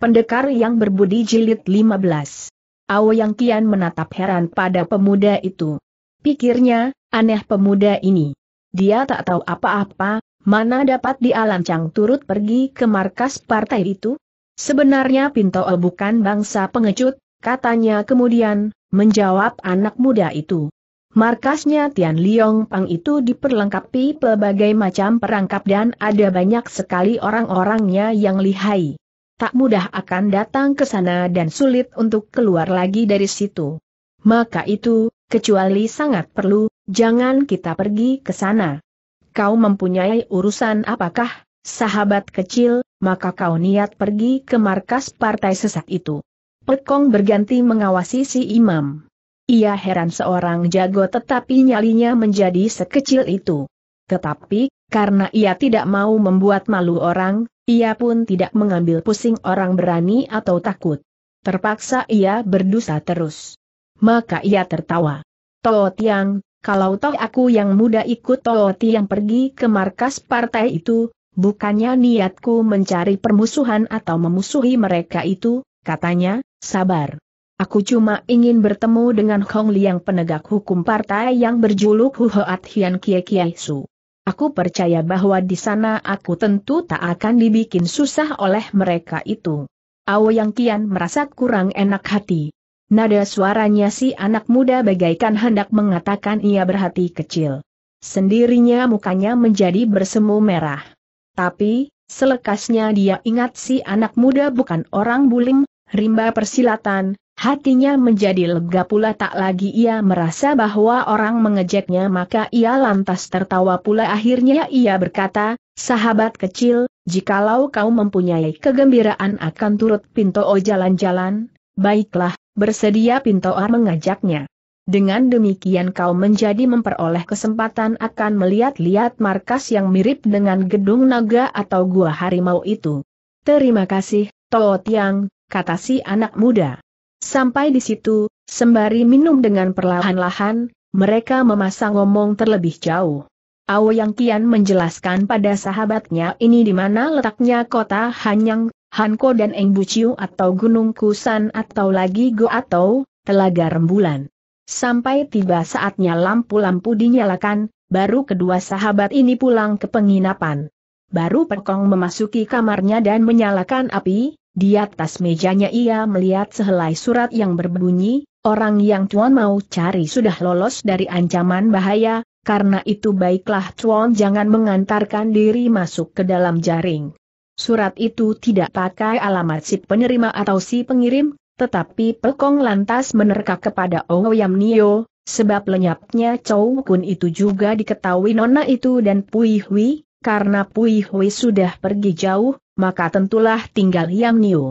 Pendekar yang berbudi jilid 15. Yang kian menatap heran pada pemuda itu. Pikirnya, aneh pemuda ini. Dia tak tahu apa-apa, mana dapat dia lancang turut pergi ke markas partai itu? Sebenarnya Pinto bukan bangsa pengecut, katanya kemudian, menjawab anak muda itu. Markasnya Tian Liong Pang itu diperlengkapi pelbagai macam perangkap dan ada banyak sekali orang-orangnya yang lihai tak mudah akan datang ke sana dan sulit untuk keluar lagi dari situ. Maka itu, kecuali sangat perlu, jangan kita pergi ke sana. Kau mempunyai urusan apakah, sahabat kecil, maka kau niat pergi ke markas partai sesat itu. Pekong berganti mengawasi si imam. Ia heran seorang jago tetapi nyalinya menjadi sekecil itu. Tetapi, karena ia tidak mau membuat malu orang, ia pun tidak mengambil pusing orang berani atau takut. Terpaksa ia berdosa terus. Maka ia tertawa. Toh Tiang, kalau toh aku yang muda ikut Toh Tiang pergi ke markas partai itu, bukannya niatku mencari permusuhan atau memusuhi mereka itu, katanya, sabar. Aku cuma ingin bertemu dengan Hong Liang penegak hukum partai yang berjuluk Huhoat Hian Kie Kie Su. Aku percaya bahwa di sana aku tentu tak akan dibikin susah oleh mereka itu. Ao yang kian merasa kurang enak hati. Nada suaranya si anak muda bagaikan hendak mengatakan ia berhati kecil. Sendirinya mukanya menjadi bersemu merah. Tapi, selekasnya dia ingat si anak muda bukan orang bulim, rimba persilatan, Hatinya menjadi lega pula tak lagi ia merasa bahwa orang mengejeknya maka ia lantas tertawa pula akhirnya ia berkata, sahabat kecil, jikalau kau mempunyai kegembiraan akan turut Pinto O jalan-jalan, baiklah, bersedia Pinto O mengajaknya. Dengan demikian kau menjadi memperoleh kesempatan akan melihat-lihat markas yang mirip dengan gedung naga atau gua harimau itu. Terima kasih, Toh Tiang, kata si anak muda. Sampai di situ, sembari minum dengan perlahan-lahan, mereka memasang ngomong terlebih jauh. Ao yang kian menjelaskan pada sahabatnya ini di mana letaknya kota Hanyang, Hanko dan Engbuciu atau Gunung Kusan atau lagi Go atau Telaga Rembulan. Sampai tiba saatnya lampu-lampu dinyalakan, baru kedua sahabat ini pulang ke penginapan. Baru Pekong memasuki kamarnya dan menyalakan api, di atas mejanya ia melihat sehelai surat yang berbunyi, orang yang Tuan mau cari sudah lolos dari ancaman bahaya, karena itu baiklah Tuan jangan mengantarkan diri masuk ke dalam jaring. Surat itu tidak pakai alamat si penerima atau si pengirim, tetapi Pekong lantas menerka kepada Ouyam Nio, sebab lenyapnya Chow Kun itu juga diketahui nona itu dan Pui Hui, karena Pui Hui sudah pergi jauh, maka tentulah tinggal Yang Niu.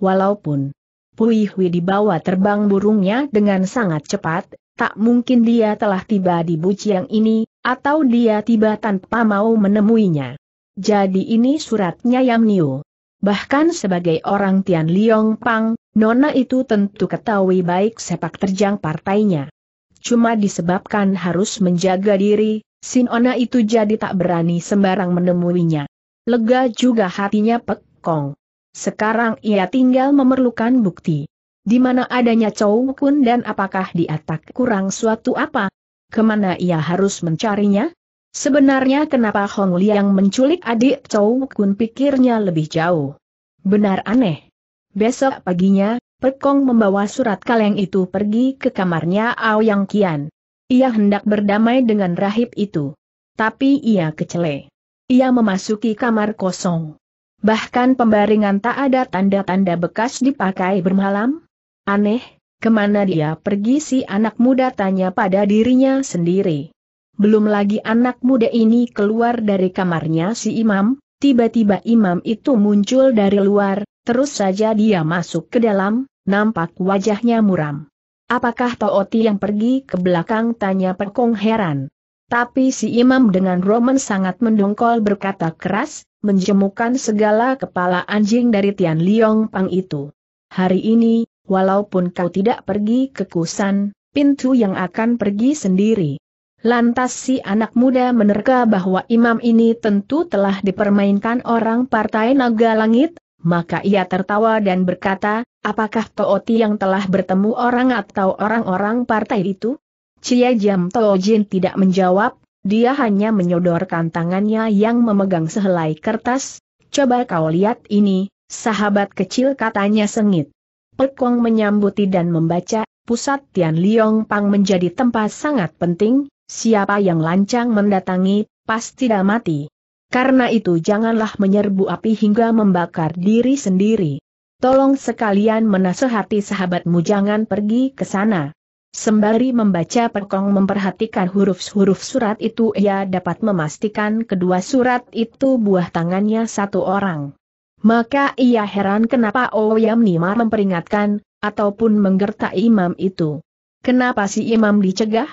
Walaupun Pui Hui dibawa terbang burungnya dengan sangat cepat, tak mungkin dia telah tiba di Buciang ini, atau dia tiba tanpa mau menemuinya. Jadi ini suratnya Yang Niu. Bahkan sebagai orang Tian Liong Pang, Nona itu tentu ketahui baik sepak terjang partainya. Cuma disebabkan harus menjaga diri, Sin Ona itu jadi tak berani sembarang menemuinya. Lega juga hatinya Pek Kong. Sekarang ia tinggal memerlukan bukti. Di mana adanya Chow Kun dan apakah di atak kurang suatu apa? Ke mana ia harus mencarinya? Sebenarnya kenapa Hong Liang menculik adik Chow Kun pikirnya lebih jauh. Benar aneh. Besok paginya, Pekong membawa surat kaleng itu pergi ke kamarnya Aoyang Kian. Ia hendak berdamai dengan rahib itu. Tapi ia kecele. Ia memasuki kamar kosong. Bahkan pembaringan tak ada tanda-tanda bekas dipakai bermalam. Aneh, ke mana dia pergi si anak muda tanya pada dirinya sendiri. Belum lagi anak muda ini keluar dari kamarnya si imam, tiba-tiba imam itu muncul dari luar, terus saja dia masuk ke dalam, nampak wajahnya muram. Apakah Tooti yang pergi ke belakang tanya Pekong heran. Tapi si imam dengan roman sangat mendongkol berkata keras, menjemukan segala kepala anjing dari Tian Liong Pang itu. Hari ini, walaupun kau tidak pergi ke Kusan, pintu yang akan pergi sendiri. Lantas si anak muda menerka bahwa imam ini tentu telah dipermainkan orang partai naga langit, maka ia tertawa dan berkata, apakah Tooti yang telah bertemu orang atau orang-orang partai itu? Cia Jam Jin tidak menjawab, dia hanya menyodorkan tangannya yang memegang sehelai kertas, coba kau lihat ini, sahabat kecil katanya sengit. Pekong menyambuti dan membaca, pusat Tian Liong Pang menjadi tempat sangat penting, siapa yang lancang mendatangi, pasti dah mati. Karena itu janganlah menyerbu api hingga membakar diri sendiri. Tolong sekalian menasehati sahabatmu jangan pergi ke sana. Sembari membaca Pekong memperhatikan huruf-huruf surat itu ia dapat memastikan kedua surat itu buah tangannya satu orang. Maka ia heran kenapa Oyam Nima memperingatkan, ataupun menggertak imam itu. Kenapa si imam dicegah?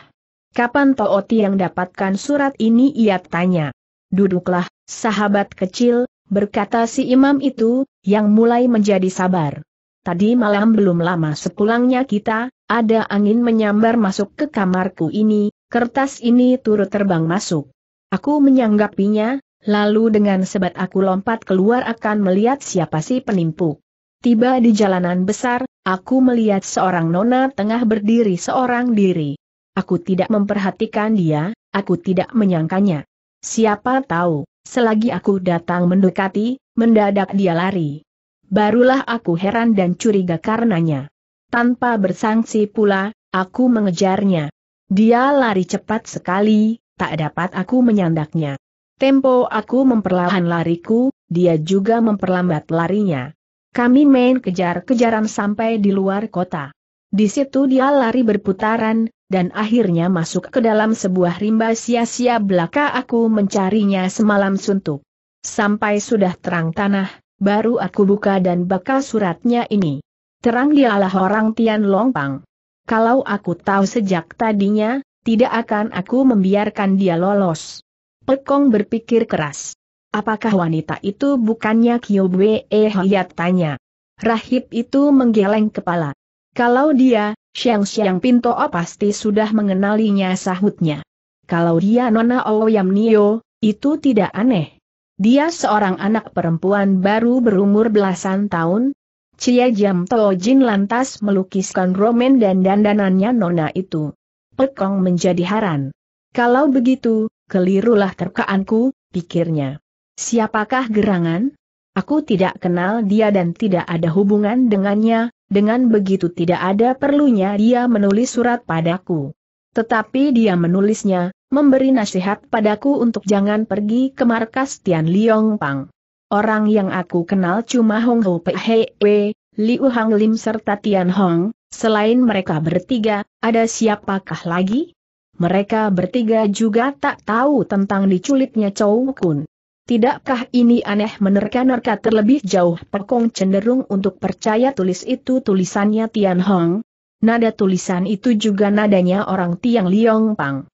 Kapan Tooti yang dapatkan surat ini ia tanya. Duduklah, sahabat kecil, berkata si imam itu, yang mulai menjadi sabar. Tadi malam belum lama sepulangnya kita, ada angin menyambar masuk ke kamarku ini, kertas ini turut terbang masuk. Aku menyanggapinya, lalu dengan sebat aku lompat keluar akan melihat siapa si penimpu. Tiba di jalanan besar, aku melihat seorang nona tengah berdiri seorang diri. Aku tidak memperhatikan dia, aku tidak menyangkanya. Siapa tahu, selagi aku datang mendekati, mendadak dia lari. Barulah aku heran dan curiga karenanya. Tanpa bersangsi pula, aku mengejarnya. Dia lari cepat sekali, tak dapat aku menyandaknya. Tempo aku memperlahan lariku, dia juga memperlambat larinya. Kami main kejar-kejaran sampai di luar kota. Di situ dia lari berputaran, dan akhirnya masuk ke dalam sebuah rimba sia-sia belaka aku mencarinya semalam suntuk. Sampai sudah terang tanah, baru aku buka dan bakal suratnya ini. Terang dialah orang Tian Longpang. Kalau aku tahu sejak tadinya, tidak akan aku membiarkan dia lolos. Pekong berpikir keras. Apakah wanita itu bukannya Kyo Bwe Hayat tanya. Rahib itu menggeleng kepala. Kalau dia, Xiang Xiang Pinto oh pasti sudah mengenalinya sahutnya. Kalau dia Nona Ouyam Nio, itu tidak aneh. Dia seorang anak perempuan baru berumur belasan tahun. Cia Jam Jin lantas melukiskan romen dan dandanannya Nona itu. Pekong menjadi haran. Kalau begitu, kelirulah terkaanku, pikirnya. Siapakah gerangan? Aku tidak kenal dia dan tidak ada hubungan dengannya, dengan begitu tidak ada perlunya dia menulis surat padaku. Tetapi dia menulisnya, memberi nasihat padaku untuk jangan pergi ke markas Tian Liong Pang. Orang yang aku kenal cuma Hong Ho Pei Hei, Liu Hang Lim serta Tian Hong, selain mereka bertiga, ada siapakah lagi? Mereka bertiga juga tak tahu tentang diculiknya Chow Kun. Tidakkah ini aneh menerka-nerka terlebih jauh Pekong cenderung untuk percaya tulis itu tulisannya Tian Hong? Nada tulisan itu juga nadanya orang Tiang Liong Pang.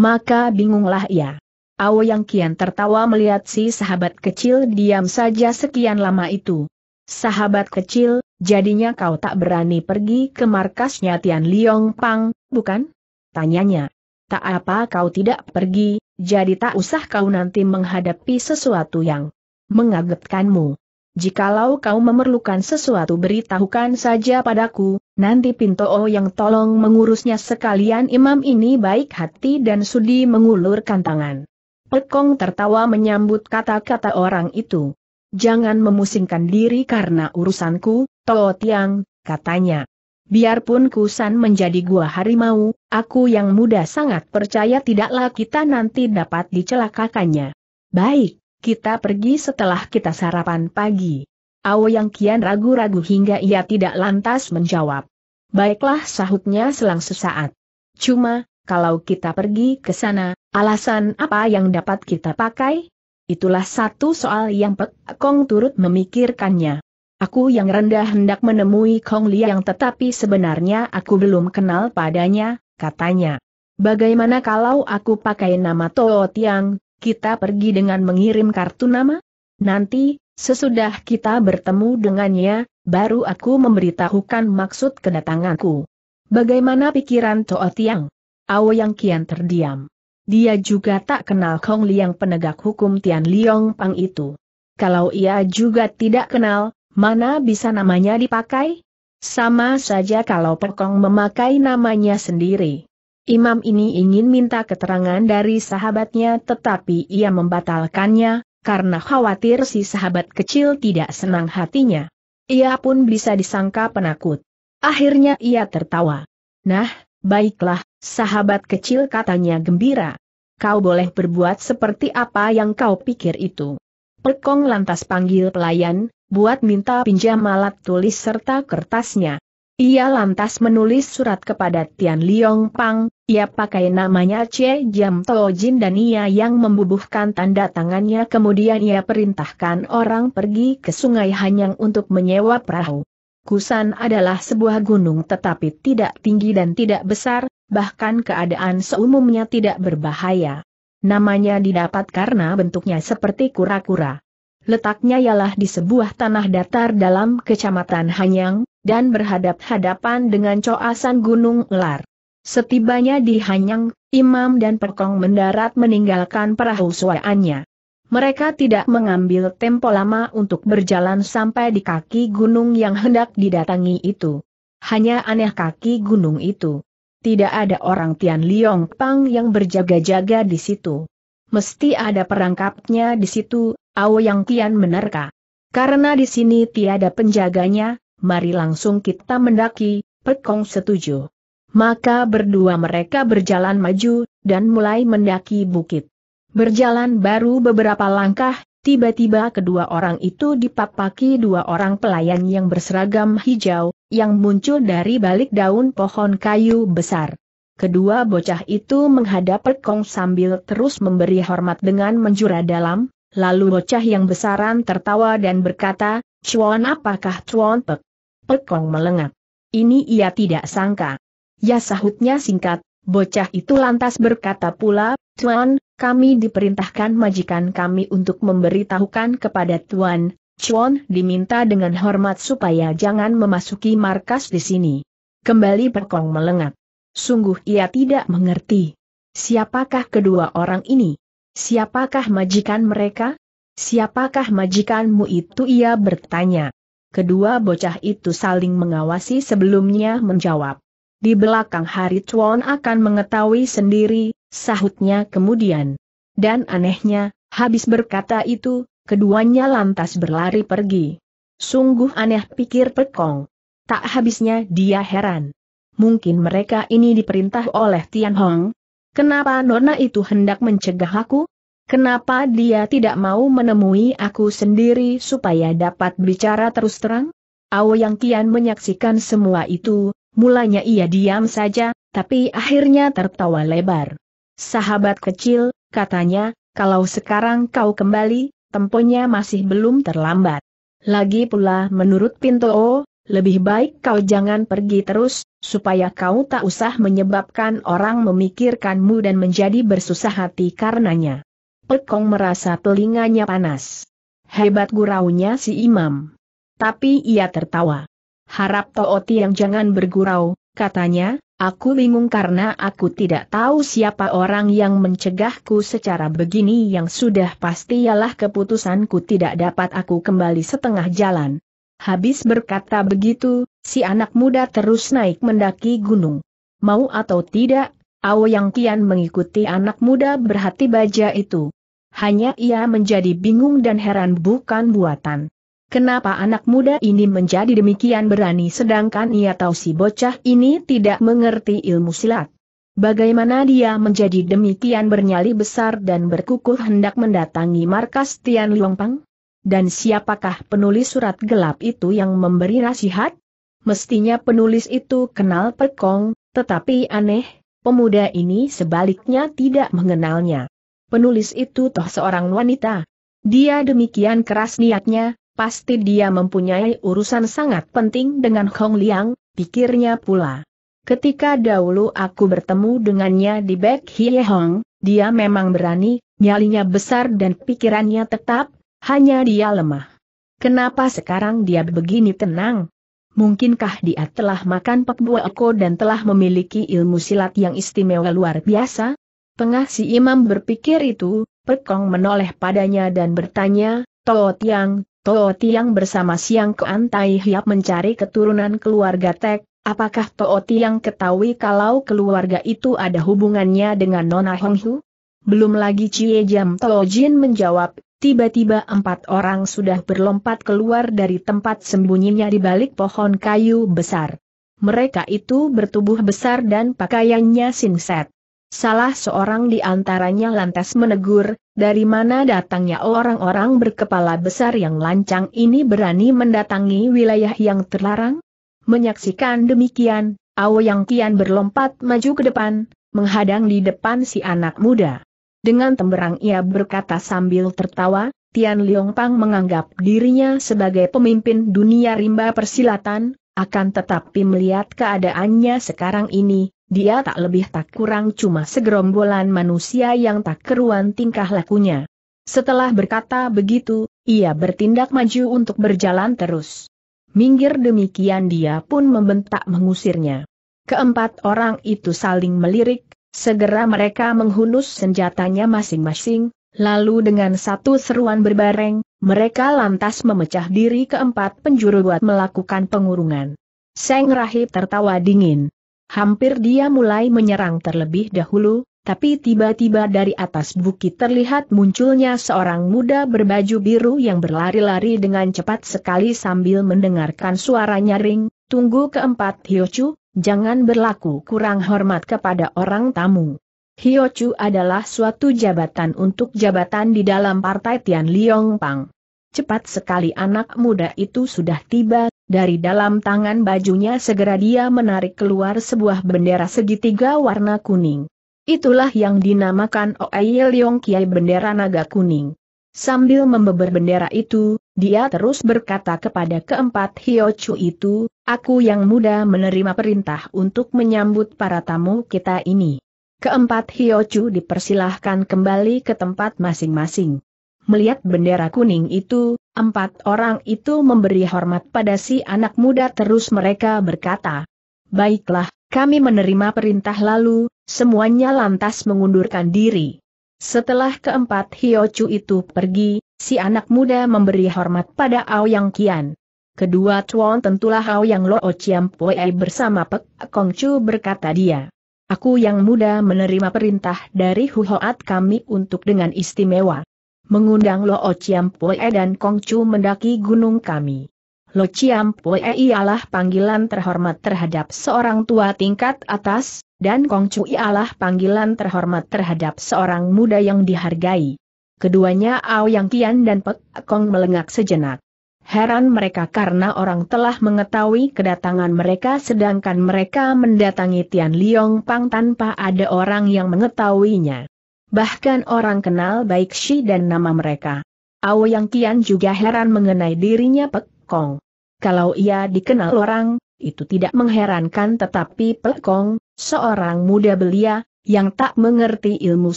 Maka bingunglah ia. Yang kian tertawa melihat si sahabat kecil diam saja sekian lama itu. Sahabat kecil, jadinya kau tak berani pergi ke markasnya Tian Liong Pang, bukan? Tanyanya. Tak apa kau tidak pergi, jadi tak usah kau nanti menghadapi sesuatu yang mengagetkanmu. Jikalau kau memerlukan sesuatu beritahukan saja padaku, nanti Pinto O yang tolong mengurusnya sekalian imam ini baik hati dan sudi mengulurkan tangan. Pekong tertawa menyambut kata-kata orang itu. Jangan memusingkan diri karena urusanku, Toh Tiang, katanya. Biarpun Kusan menjadi gua harimau, aku yang muda sangat percaya tidaklah kita nanti dapat dicelakakannya. Baik, kita pergi setelah kita sarapan pagi. Yang kian ragu-ragu hingga ia tidak lantas menjawab. Baiklah sahutnya selang sesaat. Cuma, kalau kita pergi ke sana, alasan apa yang dapat kita pakai? Itulah satu soal yang Pek Kong turut memikirkannya. Aku yang rendah hendak menemui Kong Liang tetapi sebenarnya aku belum kenal padanya, katanya. Bagaimana kalau aku pakai nama Toh Tiang, kita pergi dengan mengirim kartu nama? Nanti, sesudah kita bertemu dengannya, baru aku memberitahukan maksud kedatanganku. Bagaimana pikiran Toh Tiang? Awo yang kian terdiam. Dia juga tak kenal Kong Liang penegak hukum Tian Liong Pang itu. Kalau ia juga tidak kenal, mana bisa namanya dipakai? Sama saja kalau Pekong memakai namanya sendiri. Imam ini ingin minta keterangan dari sahabatnya tetapi ia membatalkannya, karena khawatir si sahabat kecil tidak senang hatinya. Ia pun bisa disangka penakut. Akhirnya ia tertawa. Nah, baiklah, sahabat kecil katanya gembira. Kau boleh berbuat seperti apa yang kau pikir itu. Pekong lantas panggil pelayan, buat minta pinjam alat tulis serta kertasnya. Ia lantas menulis surat kepada Tian Liong Pang, ia pakai namanya Che Jam Jin dan ia yang membubuhkan tanda tangannya kemudian ia perintahkan orang pergi ke sungai Hanyang untuk menyewa perahu. Kusan adalah sebuah gunung tetapi tidak tinggi dan tidak besar, bahkan keadaan seumumnya tidak berbahaya. Namanya didapat karena bentuknya seperti kura-kura. Letaknya ialah di sebuah tanah datar dalam kecamatan Hanyang, dan berhadap-hadapan dengan coasan Gunung Elar. Setibanya di Hanyang, Imam dan Perkong mendarat meninggalkan perahu suaannya. Mereka tidak mengambil tempo lama untuk berjalan sampai di kaki gunung yang hendak didatangi itu. Hanya aneh kaki gunung itu. Tidak ada orang Tian Liong Pang yang berjaga-jaga di situ. Mesti ada perangkapnya di situ, Ao yang kian menerka. Karena di sini tiada penjaganya, mari langsung kita mendaki, Pekong setuju. Maka berdua mereka berjalan maju, dan mulai mendaki bukit. Berjalan baru beberapa langkah, tiba-tiba kedua orang itu dipapaki dua orang pelayan yang berseragam hijau, yang muncul dari balik daun pohon kayu besar. Kedua bocah itu menghadap Pekong sambil terus memberi hormat dengan menjura dalam, Lalu bocah yang besaran tertawa dan berkata, Chuan apakah Chuan Pek? Pekong melengak. Ini ia tidak sangka. Ya sahutnya singkat, bocah itu lantas berkata pula, Tuan, kami diperintahkan majikan kami untuk memberitahukan kepada Tuan, Chuan diminta dengan hormat supaya jangan memasuki markas di sini. Kembali Pekong melengak. Sungguh ia tidak mengerti. Siapakah kedua orang ini? Siapakah majikan mereka? Siapakah majikanmu itu ia bertanya. Kedua bocah itu saling mengawasi sebelumnya menjawab. Di belakang hari Chuan akan mengetahui sendiri, sahutnya kemudian. Dan anehnya, habis berkata itu, keduanya lantas berlari pergi. Sungguh aneh pikir Pekong. Tak habisnya dia heran. Mungkin mereka ini diperintah oleh Tian Hong, Kenapa Nona itu hendak mencegah aku? Kenapa dia tidak mau menemui aku sendiri supaya dapat bicara terus terang? Awo yang kian menyaksikan semua itu, mulanya ia diam saja, tapi akhirnya tertawa lebar. Sahabat kecil, katanya, kalau sekarang kau kembali, temponya masih belum terlambat. Lagi pula menurut Pinto, lebih baik kau jangan pergi terus, supaya kau tak usah menyebabkan orang memikirkanmu dan menjadi bersusah hati karenanya. Pekong merasa telinganya panas. Hebat guraunya si imam. Tapi ia tertawa. Harap Tooti yang jangan bergurau, katanya, aku bingung karena aku tidak tahu siapa orang yang mencegahku secara begini yang sudah pasti ialah keputusanku tidak dapat aku kembali setengah jalan. Habis berkata begitu, si anak muda terus naik mendaki gunung. Mau atau tidak, Ao yang kian mengikuti anak muda berhati baja itu. Hanya ia menjadi bingung dan heran bukan buatan. Kenapa anak muda ini menjadi demikian berani sedangkan ia tahu si bocah ini tidak mengerti ilmu silat. Bagaimana dia menjadi demikian bernyali besar dan berkukuh hendak mendatangi markas Tian Liongpang? Dan siapakah penulis surat gelap itu yang memberi nasihat? Mestinya penulis itu kenal Pekong, tetapi aneh, pemuda ini sebaliknya tidak mengenalnya. Penulis itu toh seorang wanita. Dia demikian keras niatnya, pasti dia mempunyai urusan sangat penting dengan Hong Liang, pikirnya pula. Ketika dahulu aku bertemu dengannya di Bek Hie Hong, dia memang berani, nyalinya besar dan pikirannya tetap, hanya dia lemah. Kenapa sekarang dia begini tenang? Mungkinkah dia telah makan pak buako dan telah memiliki ilmu silat yang istimewa luar biasa? Tengah si imam berpikir itu, Pekong menoleh padanya dan bertanya, Toot Tiang, Toh Tiang bersama Siang Keantai Hiap mencari keturunan keluarga Tek, apakah Toh Tiang ketahui kalau keluarga itu ada hubungannya dengan Nona Honghu? Belum lagi Cie Jam Toh Jin menjawab, tiba-tiba empat orang sudah berlompat keluar dari tempat sembunyinya di balik pohon kayu besar. Mereka itu bertubuh besar dan pakaiannya sinset. Salah seorang di antaranya lantas menegur, dari mana datangnya orang-orang berkepala besar yang lancang ini berani mendatangi wilayah yang terlarang? Menyaksikan demikian, Yang Kian berlompat maju ke depan, menghadang di depan si anak muda. Dengan temberang ia berkata sambil tertawa, Tian Liong Pang menganggap dirinya sebagai pemimpin dunia rimba persilatan, akan tetapi melihat keadaannya sekarang ini, dia tak lebih tak kurang cuma segerombolan manusia yang tak keruan tingkah lakunya. Setelah berkata begitu, ia bertindak maju untuk berjalan terus. Minggir demikian dia pun membentak mengusirnya. Keempat orang itu saling melirik, segera mereka menghunus senjatanya masing-masing, lalu dengan satu seruan berbareng, mereka lantas memecah diri keempat penjuru buat melakukan pengurungan. Seng Rahib tertawa dingin. Hampir dia mulai menyerang terlebih dahulu, tapi tiba-tiba dari atas bukit terlihat munculnya seorang muda berbaju biru yang berlari-lari dengan cepat sekali sambil mendengarkan suara nyaring, tunggu keempat Hiochu, jangan berlaku kurang hormat kepada orang tamu. Hiochu adalah suatu jabatan untuk jabatan di dalam partai Tian Liong Pang. Cepat sekali anak muda itu sudah tiba, dari dalam tangan bajunya segera dia menarik keluar sebuah bendera segitiga warna kuning. Itulah yang dinamakan Oei Leong Kiai bendera naga kuning. Sambil membeber bendera itu, dia terus berkata kepada keempat Hiochu itu, aku yang muda menerima perintah untuk menyambut para tamu kita ini. Keempat Hiochu dipersilahkan kembali ke tempat masing-masing. Melihat bendera kuning itu, empat orang itu memberi hormat pada si anak muda terus mereka berkata, Baiklah, kami menerima perintah lalu, semuanya lantas mengundurkan diri. Setelah keempat Hiochu itu pergi, si anak muda memberi hormat pada Aoyang Kian. Kedua tuan tentulah Aoyang Lo Chiam Poe bersama Pek Kongcu berkata dia. Aku yang muda menerima perintah dari Huhoat kami untuk dengan istimewa mengundang Lo Chiam Poe dan Kong Chu mendaki gunung kami. Lo Chiam Poe ialah panggilan terhormat terhadap seorang tua tingkat atas, dan Kong Chu ialah panggilan terhormat terhadap seorang muda yang dihargai. Keduanya Ao Yang Kian dan Pek Kong melengak sejenak. Heran mereka karena orang telah mengetahui kedatangan mereka sedangkan mereka mendatangi Tian Liong Pang tanpa ada orang yang mengetahuinya. Bahkan orang kenal baik Shi dan nama mereka. Ao Yang Kian juga heran mengenai dirinya Pek Kong. Kalau ia dikenal orang, itu tidak mengherankan tetapi Pek Kong, seorang muda belia, yang tak mengerti ilmu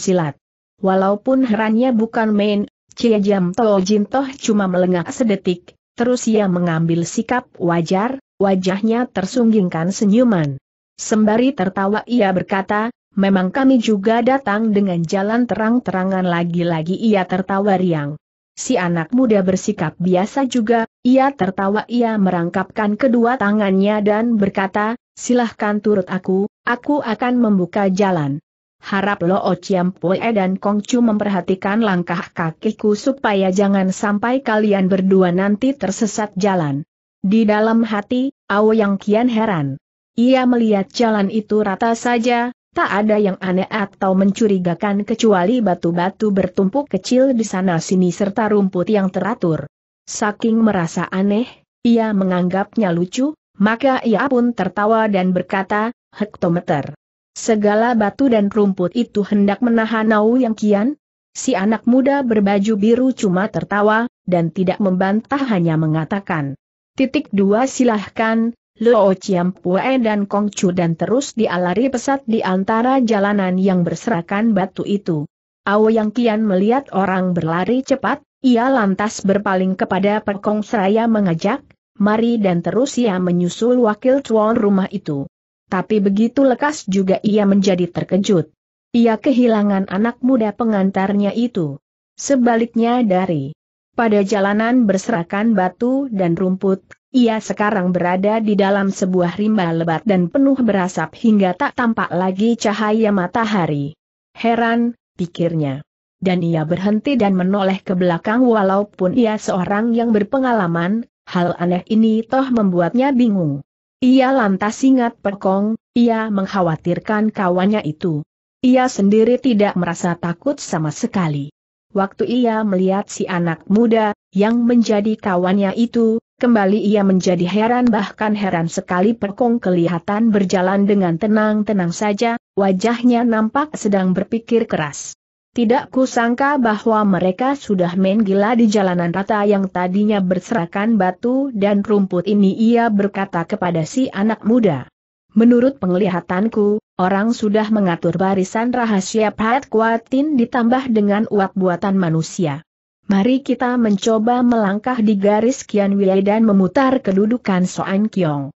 silat. Walaupun herannya bukan main, Cia Jam Toh Jin Toh cuma melengak sedetik, terus ia mengambil sikap wajar, wajahnya tersunggingkan senyuman. Sembari tertawa ia berkata, memang kami juga datang dengan jalan terang-terangan lagi-lagi ia tertawa riang. Si anak muda bersikap biasa juga, ia tertawa ia merangkapkan kedua tangannya dan berkata, silahkan turut aku, aku akan membuka jalan. Harap Lo Chiam Poe dan Kong Chu memperhatikan langkah kakiku supaya jangan sampai kalian berdua nanti tersesat jalan. Di dalam hati, Yang Kian heran. Ia melihat jalan itu rata saja, Tak ada yang aneh atau mencurigakan kecuali batu-batu bertumpuk kecil di sana-sini serta rumput yang teratur. Saking merasa aneh, ia menganggapnya lucu, maka ia pun tertawa dan berkata, hektometer. Segala batu dan rumput itu hendak menahan Nau yang kian? Si anak muda berbaju biru cuma tertawa, dan tidak membantah hanya mengatakan. Titik dua silahkan, Luo Pue dan Kong Chu dan terus dialari pesat di antara jalanan yang berserakan batu itu. Ao Yang Kian melihat orang berlari cepat, ia lantas berpaling kepada Pekong seraya mengajak, mari dan terus ia menyusul wakil tuan rumah itu. Tapi begitu lekas juga ia menjadi terkejut. Ia kehilangan anak muda pengantarnya itu. Sebaliknya dari pada jalanan berserakan batu dan rumput, ia sekarang berada di dalam sebuah rimba lebat dan penuh berasap hingga tak tampak lagi cahaya matahari. Heran, pikirnya. Dan ia berhenti dan menoleh ke belakang walaupun ia seorang yang berpengalaman, hal aneh ini toh membuatnya bingung. Ia lantas ingat Pekong, ia mengkhawatirkan kawannya itu. Ia sendiri tidak merasa takut sama sekali. Waktu ia melihat si anak muda, yang menjadi kawannya itu, Kembali ia menjadi heran bahkan heran sekali Perkong kelihatan berjalan dengan tenang-tenang saja, wajahnya nampak sedang berpikir keras. Tidak kusangka bahwa mereka sudah main gila di jalanan rata yang tadinya berserakan batu dan rumput ini ia berkata kepada si anak muda. Menurut penglihatanku, orang sudah mengatur barisan rahasia Pat Kuatin ditambah dengan uap buatan manusia. Mari kita mencoba melangkah di garis Kian Wei dan memutar kedudukan Soan Kiong.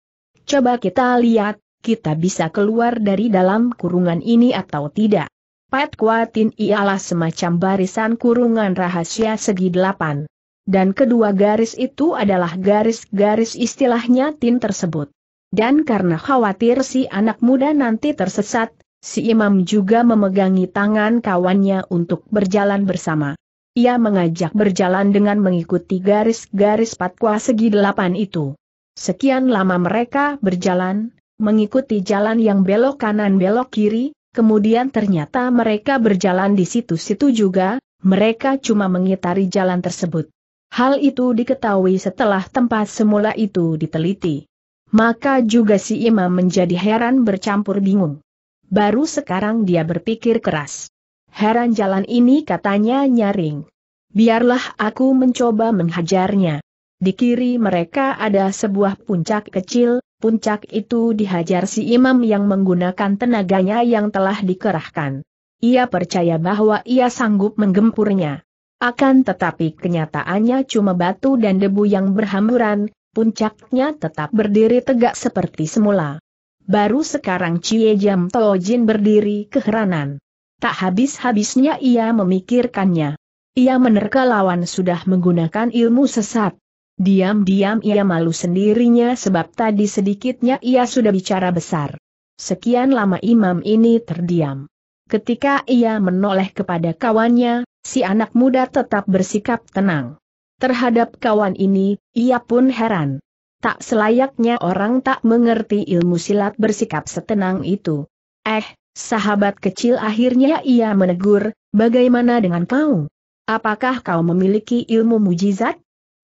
Coba kita lihat, kita bisa keluar dari dalam kurungan ini atau tidak. Pat Kuatin ialah semacam barisan kurungan rahasia segi delapan. Dan kedua garis itu adalah garis-garis istilahnya tin tersebut. Dan karena khawatir si anak muda nanti tersesat, si imam juga memegangi tangan kawannya untuk berjalan bersama. Ia mengajak berjalan dengan mengikuti garis-garis patwa segi delapan itu. Sekian lama mereka berjalan, mengikuti jalan yang belok kanan belok kiri, kemudian ternyata mereka berjalan di situ-situ juga, mereka cuma mengitari jalan tersebut. Hal itu diketahui setelah tempat semula itu diteliti. Maka juga si imam menjadi heran bercampur bingung. Baru sekarang dia berpikir keras. Heran jalan ini katanya nyaring. Biarlah aku mencoba menghajarnya. Di kiri mereka ada sebuah puncak kecil, puncak itu dihajar si imam yang menggunakan tenaganya yang telah dikerahkan. Ia percaya bahwa ia sanggup menggempurnya. Akan tetapi kenyataannya cuma batu dan debu yang berhamburan, puncaknya tetap berdiri tegak seperti semula. Baru sekarang Cie Jam Tojin berdiri keheranan. Tak habis-habisnya ia memikirkannya. Ia menerka lawan sudah menggunakan ilmu sesat. Diam-diam ia malu sendirinya sebab tadi sedikitnya ia sudah bicara besar. Sekian lama imam ini terdiam. Ketika ia menoleh kepada kawannya, si anak muda tetap bersikap tenang. Terhadap kawan ini, ia pun heran. Tak selayaknya orang tak mengerti ilmu silat bersikap setenang itu. Eh, Sahabat kecil akhirnya ia menegur, bagaimana dengan kau? Apakah kau memiliki ilmu mujizat?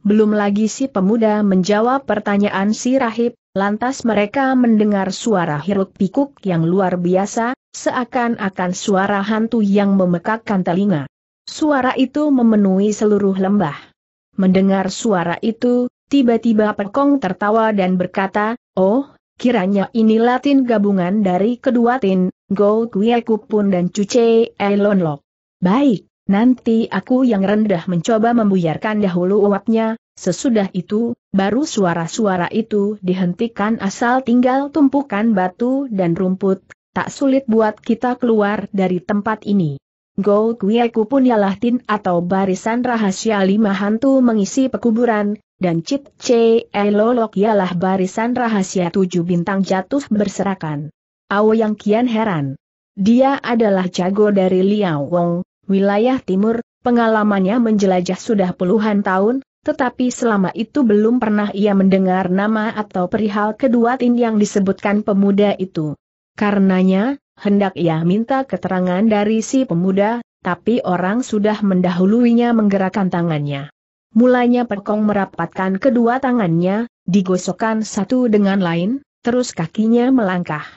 Belum lagi si pemuda menjawab pertanyaan si rahib, lantas mereka mendengar suara hiruk pikuk yang luar biasa, seakan-akan suara hantu yang memekakkan telinga. Suara itu memenuhi seluruh lembah. Mendengar suara itu, tiba-tiba Pekong tertawa dan berkata, Oh, kiranya ini Latin gabungan dari kedua tin, Go Kue Kupun dan Cuce Elon Lok. Baik, nanti aku yang rendah mencoba membuyarkan dahulu uapnya, sesudah itu, baru suara-suara itu dihentikan asal tinggal tumpukan batu dan rumput, tak sulit buat kita keluar dari tempat ini. Go Kue Kupun ialah tin atau barisan rahasia lima hantu mengisi pekuburan, dan Cit C. Elolok ialah barisan rahasia tujuh bintang jatuh berserakan. Yang kian heran. Dia adalah jago dari Liao Wong, wilayah timur, pengalamannya menjelajah sudah puluhan tahun, tetapi selama itu belum pernah ia mendengar nama atau perihal kedua tin yang disebutkan pemuda itu. Karenanya, hendak ia minta keterangan dari si pemuda, tapi orang sudah mendahuluinya menggerakkan tangannya. Mulanya Pekong merapatkan kedua tangannya, digosokkan satu dengan lain, terus kakinya melangkah.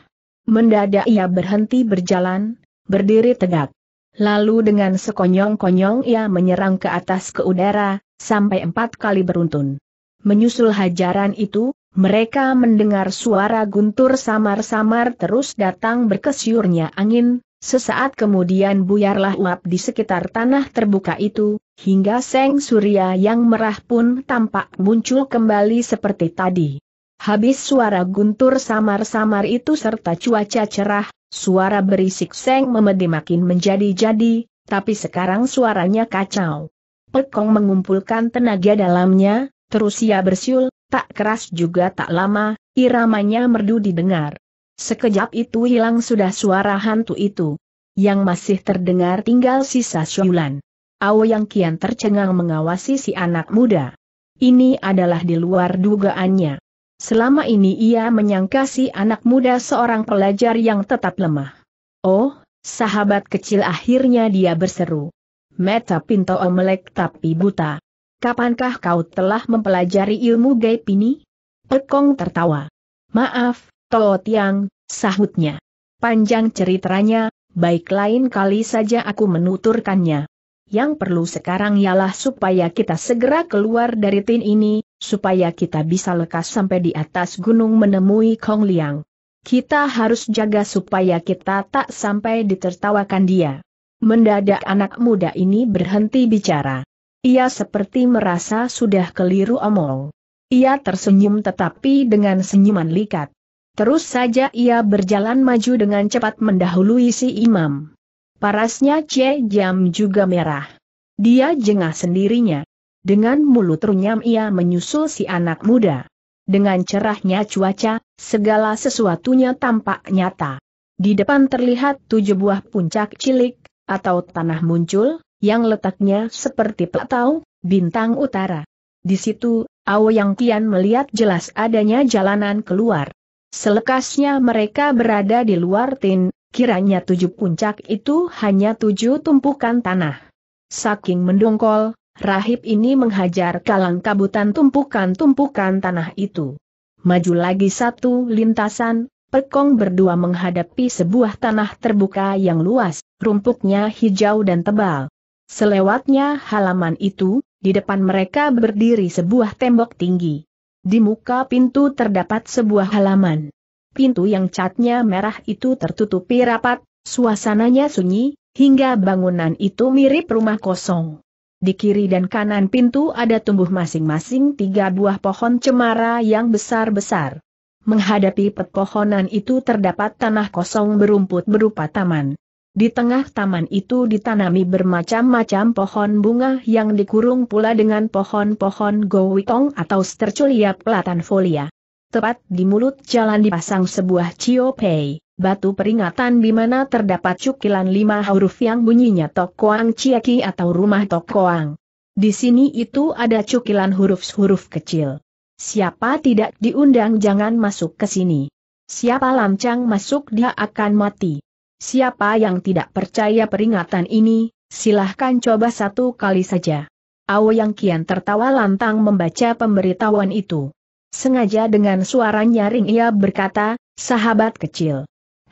Mendadak ia berhenti berjalan, berdiri tegak. Lalu dengan sekonyong-konyong ia menyerang ke atas ke udara, sampai empat kali beruntun. Menyusul hajaran itu, mereka mendengar suara guntur samar-samar terus datang berkesyurnya angin, sesaat kemudian buyarlah uap di sekitar tanah terbuka itu, hingga seng surya yang merah pun tampak muncul kembali seperti tadi. Habis suara guntur samar-samar itu serta cuaca cerah, suara berisik seng memedi makin menjadi-jadi, tapi sekarang suaranya kacau. Pekong mengumpulkan tenaga dalamnya, terus ia bersiul, tak keras juga tak lama, iramanya merdu didengar. Sekejap itu hilang sudah suara hantu itu. Yang masih terdengar tinggal sisa syulan. Awo yang kian tercengang mengawasi si anak muda. Ini adalah di luar dugaannya. Selama ini ia menyangka si anak muda seorang pelajar yang tetap lemah. Oh, sahabat kecil akhirnya dia berseru. Meta Pinto melek tapi buta. Kapankah kau telah mempelajari ilmu gaib ini? Pekong tertawa. Maaf, Toh Tiang, sahutnya. Panjang ceritanya, baik lain kali saja aku menuturkannya. Yang perlu sekarang ialah supaya kita segera keluar dari tin ini, supaya kita bisa lekas sampai di atas gunung menemui Kong Liang. Kita harus jaga supaya kita tak sampai ditertawakan dia. Mendadak anak muda ini berhenti bicara. Ia seperti merasa sudah keliru omong. Ia tersenyum tetapi dengan senyuman likat. Terus saja ia berjalan maju dengan cepat mendahului si imam. Parasnya C jam juga merah. Dia jengah sendirinya. Dengan mulut runyam ia menyusul si anak muda. Dengan cerahnya cuaca, segala sesuatunya tampak nyata. Di depan terlihat tujuh buah puncak cilik, atau tanah muncul, yang letaknya seperti petau, bintang utara. Di situ, Awo yang kian melihat jelas adanya jalanan keluar. Selekasnya mereka berada di luar tin, kiranya tujuh puncak itu hanya tujuh tumpukan tanah. Saking mendongkol, rahib ini menghajar kalang kabutan tumpukan-tumpukan tanah itu. Maju lagi satu lintasan, Pekong berdua menghadapi sebuah tanah terbuka yang luas, rumputnya hijau dan tebal. Selewatnya halaman itu, di depan mereka berdiri sebuah tembok tinggi. Di muka pintu terdapat sebuah halaman. Pintu yang catnya merah itu tertutupi rapat, suasananya sunyi, hingga bangunan itu mirip rumah kosong. Di kiri dan kanan pintu ada tumbuh masing-masing tiga buah pohon cemara yang besar-besar. Menghadapi pepohonan itu terdapat tanah kosong berumput berupa taman. Di tengah taman itu ditanami bermacam-macam pohon bunga yang dikurung pula dengan pohon-pohon gowitong atau sterculia platanfolia. Tepat di mulut jalan dipasang sebuah ciopei, batu peringatan di mana terdapat cukilan lima huruf yang bunyinya Tokoang Ciaki atau Rumah Tokoang. Di sini itu ada cukilan huruf-huruf kecil. Siapa tidak diundang jangan masuk ke sini. Siapa lancang masuk dia akan mati. Siapa yang tidak percaya peringatan ini, silahkan coba satu kali saja. Awo yang kian tertawa lantang membaca pemberitahuan itu. Sengaja dengan suara nyaring ia berkata, sahabat kecil.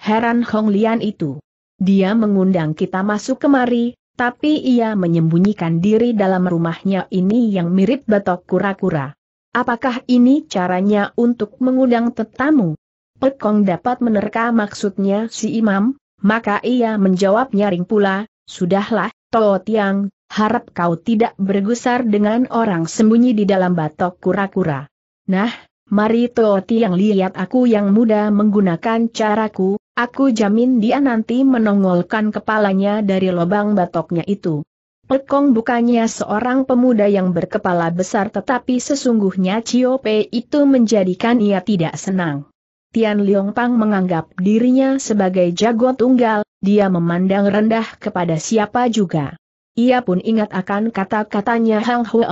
Heran Hong Lian itu. Dia mengundang kita masuk kemari, tapi ia menyembunyikan diri dalam rumahnya ini yang mirip batok kura-kura. Apakah ini caranya untuk mengundang tetamu? Pekong dapat menerka maksudnya si imam, maka ia menjawab nyaring pula, Sudahlah, Toh Tiang, harap kau tidak bergusar dengan orang sembunyi di dalam batok kura-kura. Nah, mari Toh Tiang lihat aku yang muda menggunakan caraku, aku jamin dia nanti menongolkan kepalanya dari lubang batoknya itu. Pekong bukannya seorang pemuda yang berkepala besar tetapi sesungguhnya Ciope itu menjadikan ia tidak senang. Tian Liong Pang menganggap dirinya sebagai jago tunggal, dia memandang rendah kepada siapa juga. Ia pun ingat akan kata-katanya Hang Huo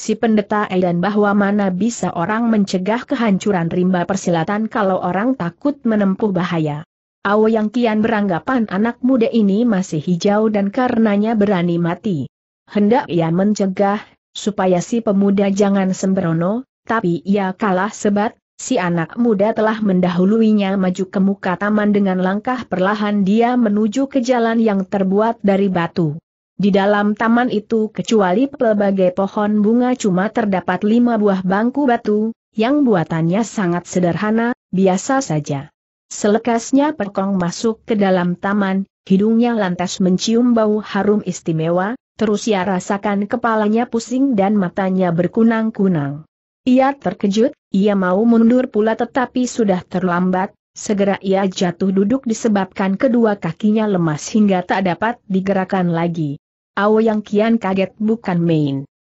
si pendeta dan bahwa mana bisa orang mencegah kehancuran rimba persilatan kalau orang takut menempuh bahaya. Awo yang kian beranggapan anak muda ini masih hijau dan karenanya berani mati. Hendak ia mencegah, supaya si pemuda jangan sembrono, tapi ia kalah sebat, si anak muda telah mendahuluinya maju ke muka taman dengan langkah perlahan dia menuju ke jalan yang terbuat dari batu. Di dalam taman itu kecuali pelbagai pohon bunga cuma terdapat lima buah bangku batu, yang buatannya sangat sederhana, biasa saja. Selekasnya Pekong masuk ke dalam taman, hidungnya lantas mencium bau harum istimewa, terus ia rasakan kepalanya pusing dan matanya berkunang-kunang. Ia terkejut, ia mau mundur pula tetapi sudah terlambat, segera ia jatuh duduk disebabkan kedua kakinya lemas hingga tak dapat digerakkan lagi. Yang kian kaget bukan main.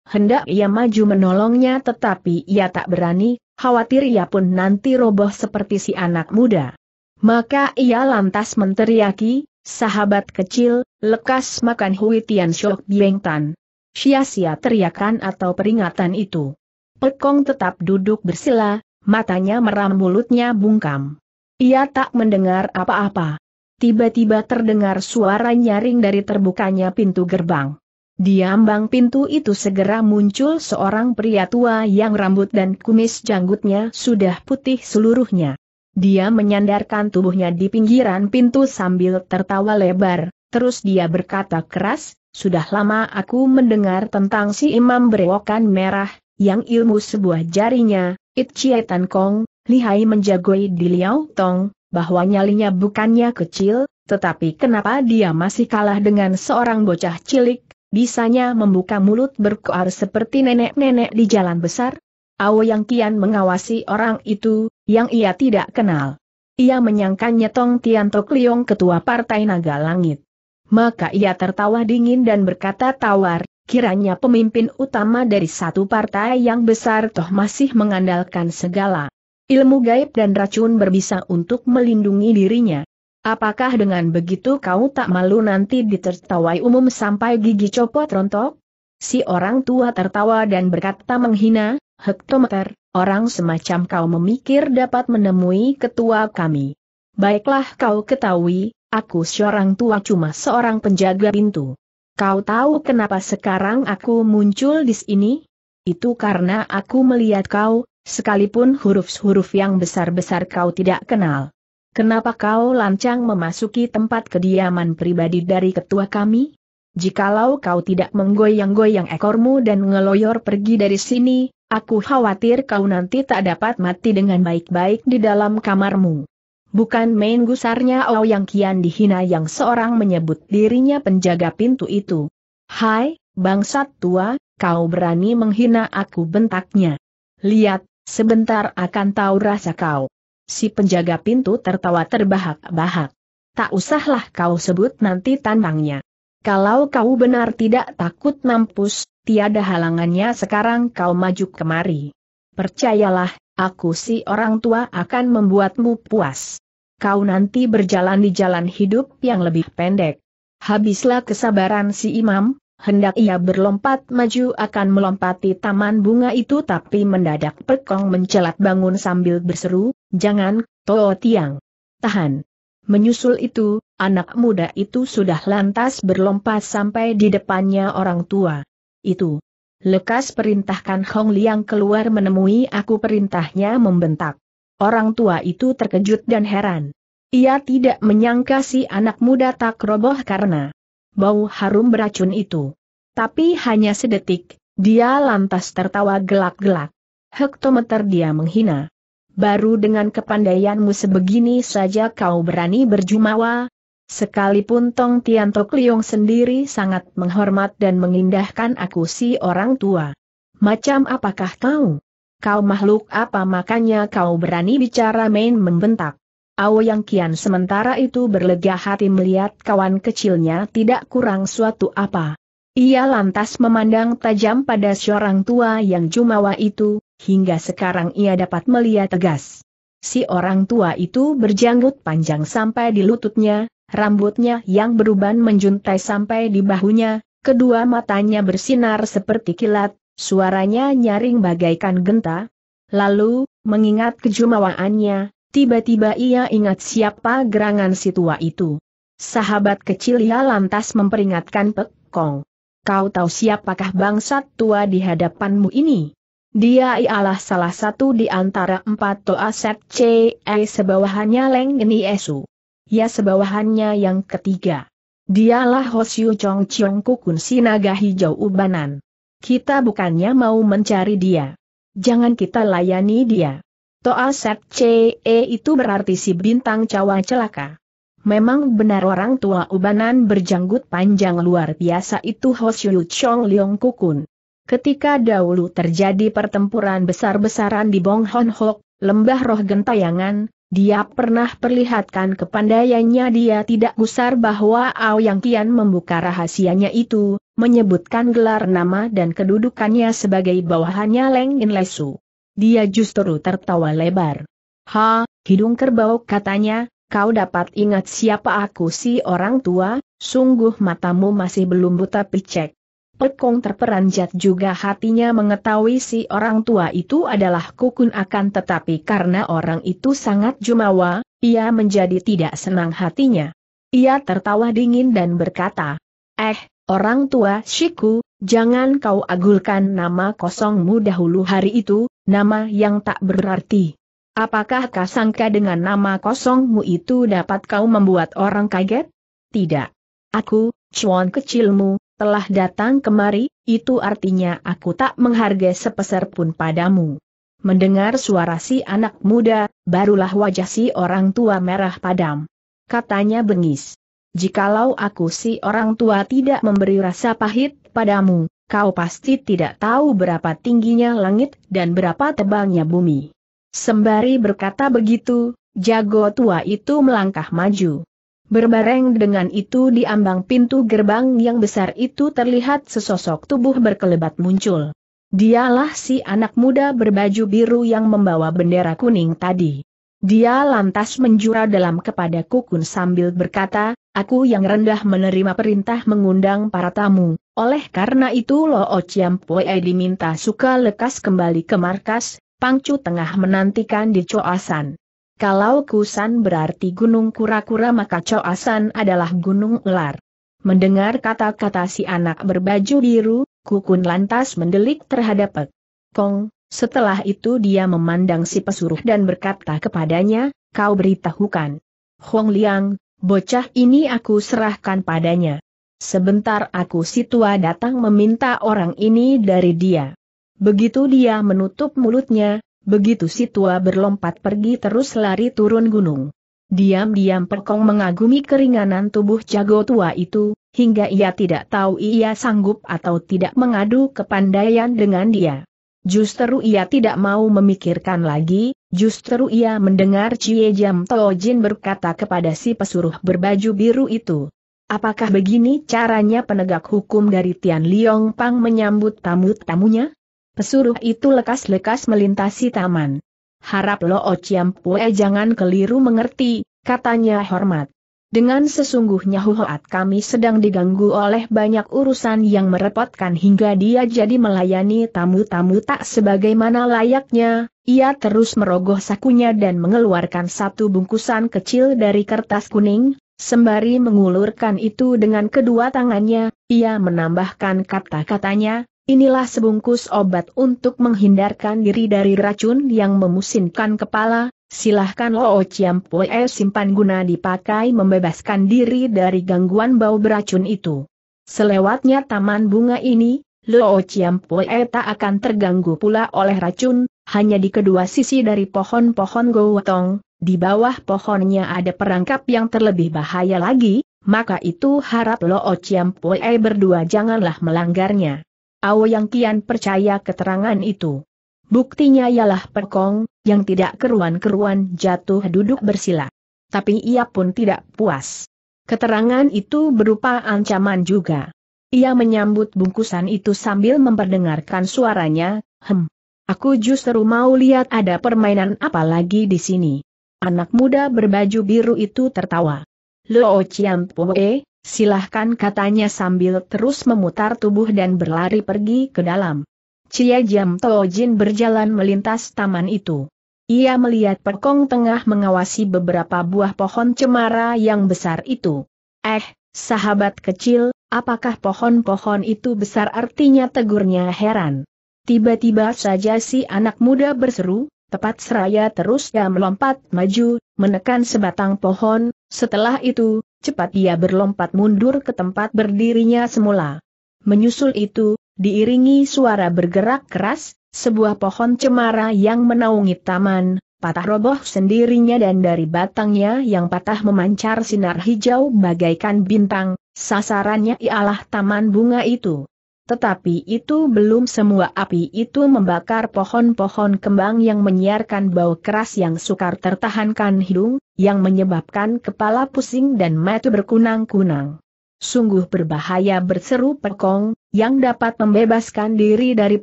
Hendak ia maju menolongnya tetapi ia tak berani, khawatir ia pun nanti roboh seperti si anak muda. Maka ia lantas menteriaki, sahabat kecil, lekas makan Hui Tian Shok Bieng Tan. Sia-sia teriakan atau peringatan itu. Pekong tetap duduk bersila, matanya meram mulutnya bungkam. Ia tak mendengar apa-apa. Tiba-tiba terdengar suara nyaring dari terbukanya pintu gerbang. Di ambang pintu itu segera muncul seorang pria tua yang rambut dan kumis janggutnya sudah putih seluruhnya. Dia menyandarkan tubuhnya di pinggiran pintu sambil tertawa lebar, terus dia berkata keras, sudah lama aku mendengar tentang si imam berewokan merah, yang ilmu sebuah jarinya, It Chie Tan Kong, lihai menjagoi di Liao Tong, bahwa nyalinya bukannya kecil, tetapi kenapa dia masih kalah dengan seorang bocah cilik, bisanya membuka mulut berkoar seperti nenek-nenek di jalan besar? Awo yang kian mengawasi orang itu, yang ia tidak kenal. Ia menyangkanya Tong Tian Tok Liong ketua Partai Naga Langit. Maka ia tertawa dingin dan berkata tawar, kiranya pemimpin utama dari satu partai yang besar toh masih mengandalkan segala ilmu gaib dan racun berbisa untuk melindungi dirinya. Apakah dengan begitu kau tak malu nanti ditertawai umum sampai gigi copot rontok? Si orang tua tertawa dan berkata menghina, hektometer, orang semacam kau memikir dapat menemui ketua kami. Baiklah kau ketahui, aku seorang tua cuma seorang penjaga pintu. Kau tahu kenapa sekarang aku muncul di sini? Itu karena aku melihat kau, sekalipun huruf-huruf yang besar-besar kau tidak kenal. Kenapa kau lancang memasuki tempat kediaman pribadi dari ketua kami? Jikalau kau tidak menggoyang-goyang ekormu dan ngeloyor pergi dari sini, aku khawatir kau nanti tak dapat mati dengan baik-baik di dalam kamarmu. Bukan main gusarnya Oh yang kian dihina yang seorang menyebut dirinya penjaga pintu itu. Hai, bangsat tua, kau berani menghina aku bentaknya. Lihat, sebentar akan tahu rasa kau. Si penjaga pintu tertawa terbahak-bahak. Tak usahlah kau sebut nanti tandangnya. Kalau kau benar tidak takut mampus, tiada halangannya sekarang kau maju kemari. Percayalah, aku si orang tua akan membuatmu puas. Kau nanti berjalan di jalan hidup yang lebih pendek. Habislah kesabaran si imam, hendak ia berlompat maju akan melompati taman bunga itu tapi mendadak Pekong mencelat bangun sambil berseru, jangan, Toh Tiang. Tahan. Menyusul itu, anak muda itu sudah lantas berlompat sampai di depannya orang tua. Itu. Lekas perintahkan Hong Liang keluar menemui aku perintahnya membentak. Orang tua itu terkejut dan heran. Ia tidak menyangka si anak muda tak roboh karena bau harum beracun itu. Tapi hanya sedetik, dia lantas tertawa gelak-gelak. Hektometer dia menghina. Baru dengan kepandaianmu sebegini saja kau berani berjumawa? Sekalipun Tong Tian Tok Liong sendiri sangat menghormat dan mengindahkan aku si orang tua. Macam apakah kau? Kau makhluk apa makanya kau berani bicara main membentak? Yang kian sementara itu berlega hati melihat kawan kecilnya tidak kurang suatu apa. Ia lantas memandang tajam pada seorang tua yang jumawa itu, hingga sekarang ia dapat melihat tegas. Si orang tua itu berjanggut panjang sampai di lututnya, rambutnya yang beruban menjuntai sampai di bahunya, kedua matanya bersinar seperti kilat, suaranya nyaring bagaikan genta. Lalu, mengingat kejumawaannya, Tiba-tiba ia ingat siapa gerangan si tua itu. Sahabat kecil ia lantas memperingatkan Pek Kong. Kau tahu siapakah bangsat tua di hadapanmu ini? Dia ialah salah satu di antara empat toa set C, E sebawahannya Leng Geni Esu. Ya sebawahannya yang ketiga. Dialah Hosyu Chong Chiong Kukun Sinaga Hijau Ubanan. Kita bukannya mau mencari dia. Jangan kita layani dia. Toa Set CE itu berarti si bintang cawa celaka. Memang benar orang tua ubanan berjanggut panjang luar biasa itu Hosyu Chong Leong Kukun. Ketika dahulu terjadi pertempuran besar-besaran di Bong Hon Hok, lembah roh gentayangan, Dia pernah perlihatkan kepandaiannya dia tidak gusar bahwa Aoyang Kian membuka rahasianya itu, menyebutkan gelar nama dan kedudukannya sebagai bawahannya Leng In Lesu. Dia justru tertawa lebar. Ha, hidung kerbau katanya, kau dapat ingat siapa aku si orang tua, sungguh matamu masih belum buta picek. Pekong terperanjat juga hatinya mengetahui si orang tua itu adalah kukun akan tetapi karena orang itu sangat jumawa, ia menjadi tidak senang hatinya. Ia tertawa dingin dan berkata, Eh, orang tua Shiku, jangan kau agulkan nama kosongmu dahulu hari itu, nama yang tak berarti. Apakah kau sangka dengan nama kosongmu itu dapat kau membuat orang kaget? Tidak. Aku, cuan kecilmu, telah datang kemari, itu artinya aku tak menghargai sepeser pun padamu. Mendengar suara si anak muda, barulah wajah si orang tua merah padam. Katanya bengis. Jikalau aku si orang tua tidak memberi rasa pahit padamu, kau pasti tidak tahu berapa tingginya langit dan berapa tebalnya bumi. Sembari berkata begitu, jago tua itu melangkah maju. Berbareng dengan itu di ambang pintu gerbang yang besar itu terlihat sesosok tubuh berkelebat muncul. Dialah si anak muda berbaju biru yang membawa bendera kuning tadi. Dia lantas menjura dalam kepada Kukun sambil berkata, aku yang rendah menerima perintah mengundang para tamu, oleh karena itu Lo Ociam Poe diminta suka lekas kembali ke markas, Pangcu tengah menantikan di Coasan. Kalau Kusan berarti gunung kura-kura maka Coasan adalah gunung ular. Mendengar kata-kata si anak berbaju biru, Kukun lantas mendelik terhadap Pek Kong, setelah itu dia memandang si pesuruh dan berkata kepadanya, kau beritahukan. Huang Liang, bocah ini aku serahkan padanya. Sebentar aku si tua datang meminta orang ini dari dia. Begitu dia menutup mulutnya, Begitu si tua berlompat pergi terus lari turun gunung. Diam-diam Pekong mengagumi keringanan tubuh jago tua itu, hingga ia tidak tahu ia sanggup atau tidak mengadu kepandaian dengan dia. Justru ia tidak mau memikirkan lagi, justru ia mendengar Cie Jam Tojin berkata kepada si pesuruh berbaju biru itu. Apakah begini caranya penegak hukum dari Tian Liong Pang menyambut tamu-tamunya? Pesuruh itu lekas-lekas melintasi taman. Harap Lo Ociam Pue jangan keliru mengerti, katanya hormat. Dengan sesungguhnya Huhoat kami sedang diganggu oleh banyak urusan yang merepotkan hingga dia jadi melayani tamu-tamu tak sebagaimana layaknya, ia terus merogoh sakunya dan mengeluarkan satu bungkusan kecil dari kertas kuning, sembari mengulurkan itu dengan kedua tangannya, ia menambahkan kata-katanya, Inilah sebungkus obat untuk menghindarkan diri dari racun yang memusinkan kepala, silahkan Lo Chiam Poe simpan guna dipakai membebaskan diri dari gangguan bau beracun itu. Selewatnya taman bunga ini, Lo Chiam tak akan terganggu pula oleh racun, hanya di kedua sisi dari pohon-pohon gotong, di bawah pohonnya ada perangkap yang terlebih bahaya lagi, maka itu harap Lo Chiam Poe berdua janganlah melanggarnya. Ao yang kian percaya keterangan itu. Buktinya ialah Pekong, yang tidak keruan-keruan jatuh duduk bersila. Tapi ia pun tidak puas. Keterangan itu berupa ancaman juga. Ia menyambut bungkusan itu sambil memperdengarkan suaranya, hem. Aku justru mau lihat ada permainan apa lagi di sini. Anak muda berbaju biru itu tertawa. Lo Chiam Poe, Silahkan katanya sambil terus memutar tubuh dan berlari pergi ke dalam. Cia Jam Tojin berjalan melintas taman itu. Ia melihat Pekong tengah mengawasi beberapa buah pohon cemara yang besar itu. Eh, sahabat kecil, apakah pohon-pohon itu besar artinya tegurnya heran. Tiba-tiba saja si anak muda berseru, tepat seraya terus dia melompat maju, menekan sebatang pohon, setelah itu, cepat dia berlompat mundur ke tempat berdirinya semula. Menyusul itu, diiringi suara bergerak keras, sebuah pohon cemara yang menaungi taman, patah roboh sendirinya dan dari batangnya yang patah memancar sinar hijau bagaikan bintang, sasarannya ialah taman bunga itu. Tetapi itu belum semua api itu membakar pohon-pohon kembang yang menyiarkan bau keras yang sukar tertahankan hidung, yang menyebabkan kepala pusing dan mata berkunang-kunang. Sungguh berbahaya berseru Pekong, yang dapat membebaskan diri dari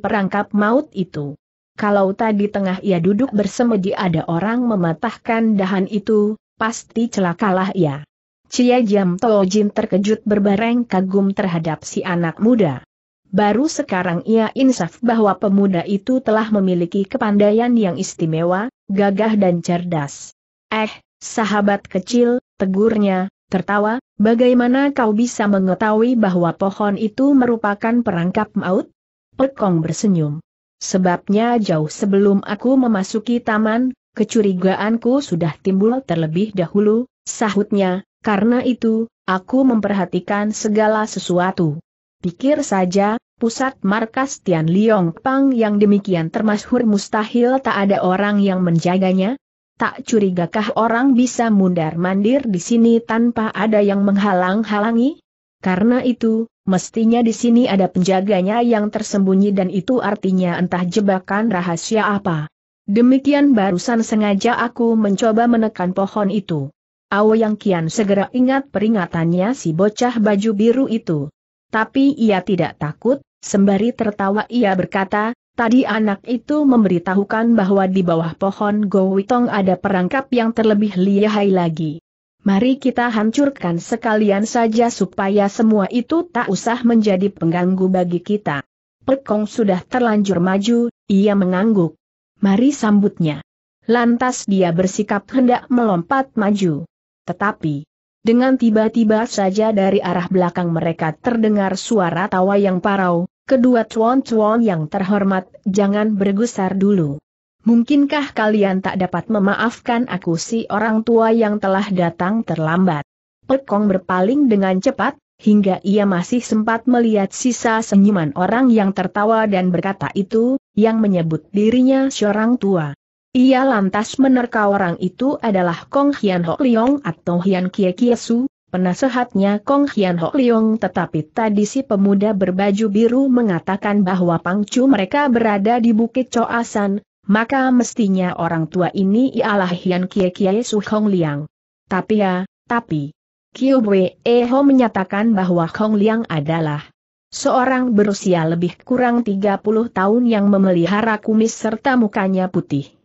perangkap maut itu. Kalau tadi tengah ia duduk bersemedi ada orang mematahkan dahan itu, pasti celakalah ia. Cia Jam Tojin terkejut berbareng kagum terhadap si anak muda. Baru sekarang ia insaf bahwa pemuda itu telah memiliki kepandaian yang istimewa, gagah dan cerdas. Eh, sahabat kecil, tegurnya, tertawa, bagaimana kau bisa mengetahui bahwa pohon itu merupakan perangkap maut? Pekong bersenyum. Sebabnya jauh sebelum aku memasuki taman, kecurigaanku sudah timbul terlebih dahulu, sahutnya, karena itu, aku memperhatikan segala sesuatu. Pikir saja, pusat markas Tian Liong Pang yang demikian termasyhur mustahil tak ada orang yang menjaganya? Tak curigakah orang bisa mundar-mandir di sini tanpa ada yang menghalang-halangi? Karena itu, mestinya di sini ada penjaganya yang tersembunyi dan itu artinya entah jebakan rahasia apa. Demikian barusan sengaja aku mencoba menekan pohon itu. Yang Kian segera ingat peringatannya si bocah baju biru itu. Tapi ia tidak takut, sembari tertawa ia berkata, tadi anak itu memberitahukan bahwa di bawah pohon Gowitong ada perangkap yang terlebih lihai lagi. Mari kita hancurkan sekalian saja supaya semua itu tak usah menjadi pengganggu bagi kita. Pekong sudah terlanjur maju, ia mengangguk. Mari sambutnya. Lantas dia bersikap hendak melompat maju. Tetapi, dengan tiba-tiba saja dari arah belakang mereka terdengar suara tawa yang parau, kedua cuan-cuan yang terhormat, jangan bergusar dulu. Mungkinkah kalian tak dapat memaafkan aku si orang tua yang telah datang terlambat? Pekong berpaling dengan cepat, hingga ia masih sempat melihat sisa senyuman orang yang tertawa dan berkata itu, yang menyebut dirinya seorang tua. Ia lantas menerka orang itu adalah Kong Hian Hok Leong atau Hian Kie Kie Su, penasehatnya Kong Hian Hok Leong tetapi tadi si pemuda berbaju biru mengatakan bahwa pangcu mereka berada di Bukit Coasan, maka mestinya orang tua ini ialah Hian Kie Kie Su Hong Liang. Tapi ya, tapi... Kiu Bwe Eho menyatakan bahwa Hong Liang adalah seorang berusia lebih kurang 30 tahun yang memelihara kumis serta mukanya putih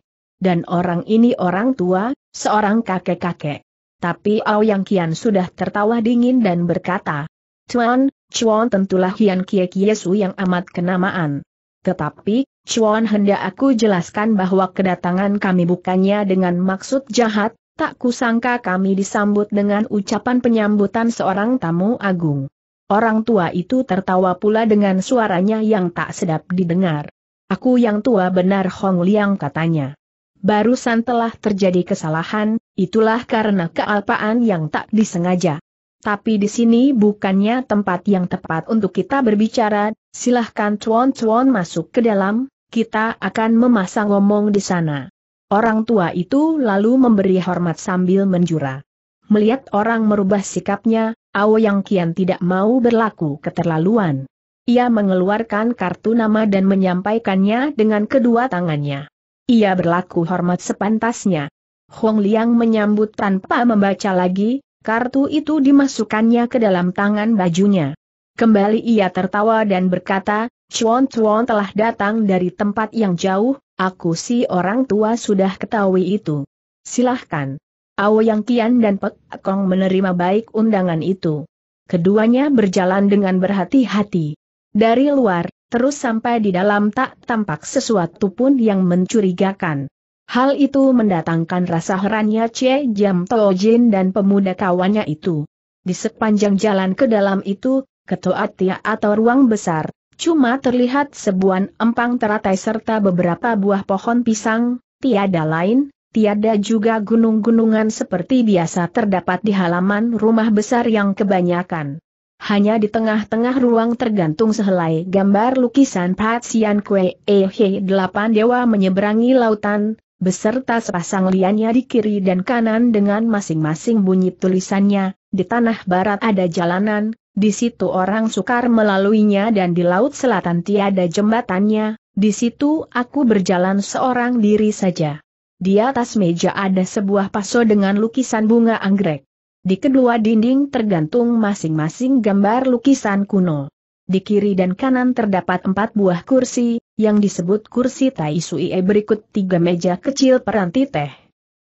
dan orang ini orang tua, seorang kakek-kakek. Tapi Aoyang Kian sudah tertawa dingin dan berkata, Tuan, Chuan tentulah Hian Kie Kiesu yang amat kenamaan. Tetapi, Chuan hendak aku jelaskan bahwa kedatangan kami bukannya dengan maksud jahat, tak kusangka kami disambut dengan ucapan penyambutan seorang tamu agung. Orang tua itu tertawa pula dengan suaranya yang tak sedap didengar. Aku yang tua benar Hong Liang katanya barusan telah terjadi kesalahan, itulah karena kealpaan yang tak disengaja. Tapi di sini bukannya tempat yang tepat untuk kita berbicara, silahkan cuan-cuan masuk ke dalam, kita akan memasang ngomong di sana. Orang tua itu lalu memberi hormat sambil menjura. Melihat orang merubah sikapnya, Ao yang kian tidak mau berlaku keterlaluan. Ia mengeluarkan kartu nama dan menyampaikannya dengan kedua tangannya. Ia berlaku hormat sepantasnya. Hong Liang menyambut tanpa membaca lagi, kartu itu dimasukkannya ke dalam tangan bajunya. Kembali ia tertawa dan berkata, Chuan Chuan telah datang dari tempat yang jauh, aku si orang tua sudah ketahui itu. Silahkan. Ao Yang Kian dan Pek Kong menerima baik undangan itu. Keduanya berjalan dengan berhati-hati. Dari luar, terus sampai di dalam tak tampak sesuatu pun yang mencurigakan. Hal itu mendatangkan rasa herannya Cie Jam Tojin dan pemuda kawannya itu. Di sepanjang jalan ke dalam itu, ketua tia atau ruang besar, cuma terlihat sebuah empang teratai serta beberapa buah pohon pisang, tiada lain, tiada juga gunung-gunungan seperti biasa terdapat di halaman rumah besar yang kebanyakan. Hanya di tengah-tengah ruang tergantung sehelai gambar lukisan Pat Sian Kue Ehe delapan dewa menyeberangi lautan, beserta sepasang liannya di kiri dan kanan dengan masing-masing bunyi tulisannya, di tanah barat ada jalanan, Di situ orang sukar melaluinya dan di laut selatan tiada jembatannya, di situ aku berjalan seorang diri saja. Di atas meja ada sebuah paso dengan lukisan bunga anggrek. Di kedua dinding tergantung masing-masing gambar lukisan kuno. Di kiri dan kanan terdapat empat buah kursi, yang disebut kursi Tai Sui berikut tiga meja kecil peranti teh.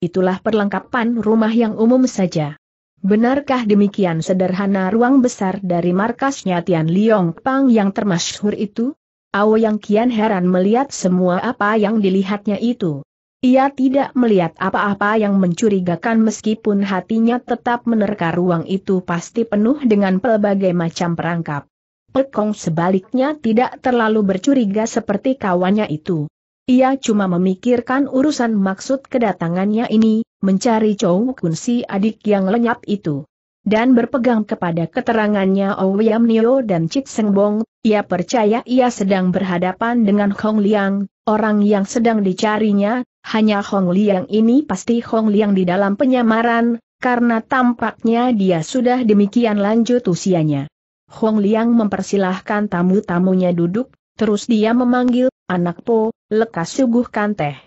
Itulah perlengkapan rumah yang umum saja. Benarkah demikian sederhana ruang besar dari markasnya Tian Liong Pang yang termasyhur itu? Awo yang kian heran melihat semua apa yang dilihatnya itu. Ia tidak melihat apa-apa yang mencurigakan meskipun hatinya tetap menerka ruang itu pasti penuh dengan pelbagai macam perangkap. Pekong sebaliknya tidak terlalu bercuriga seperti kawannya itu. Ia cuma memikirkan urusan maksud kedatangannya ini, mencari Chow Kun si adik yang lenyap itu. Dan berpegang kepada keterangannya Ouyam Nio dan Chit Seng Bong, ia percaya ia sedang berhadapan dengan Hong Liang, orang yang sedang dicarinya, hanya Hong Liang ini pasti Hong Liang di dalam penyamaran, karena tampaknya dia sudah demikian lanjut usianya. Hong Liang mempersilahkan tamu-tamunya duduk, terus dia memanggil, anak Po, lekas suguhkan teh.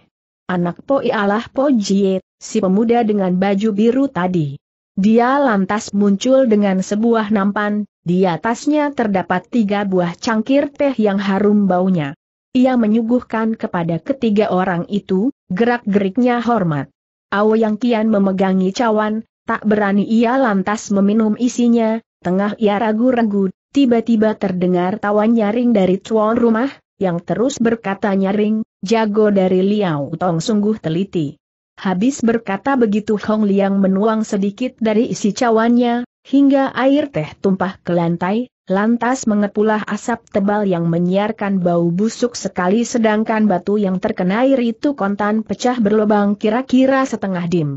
Anak Po ialah Po Jie, si pemuda dengan baju biru tadi. Dia lantas muncul dengan sebuah nampan, di atasnya terdapat tiga buah cangkir teh yang harum baunya. Ia menyuguhkan kepada ketiga orang itu, gerak-geriknya hormat. Yang kian memegangi cawan, tak berani ia lantas meminum isinya, tengah ia ragu-ragu, tiba-tiba terdengar tawa nyaring dari tuan rumah, yang terus berkata nyaring, jago dari Liao Tong sungguh teliti. Habis berkata begitu Hong Liang menuang sedikit dari isi cawannya, hingga air teh tumpah ke lantai, lantas mengepulah asap tebal yang menyiarkan bau busuk sekali sedangkan batu yang terkena air itu kontan pecah berlubang kira-kira setengah dim.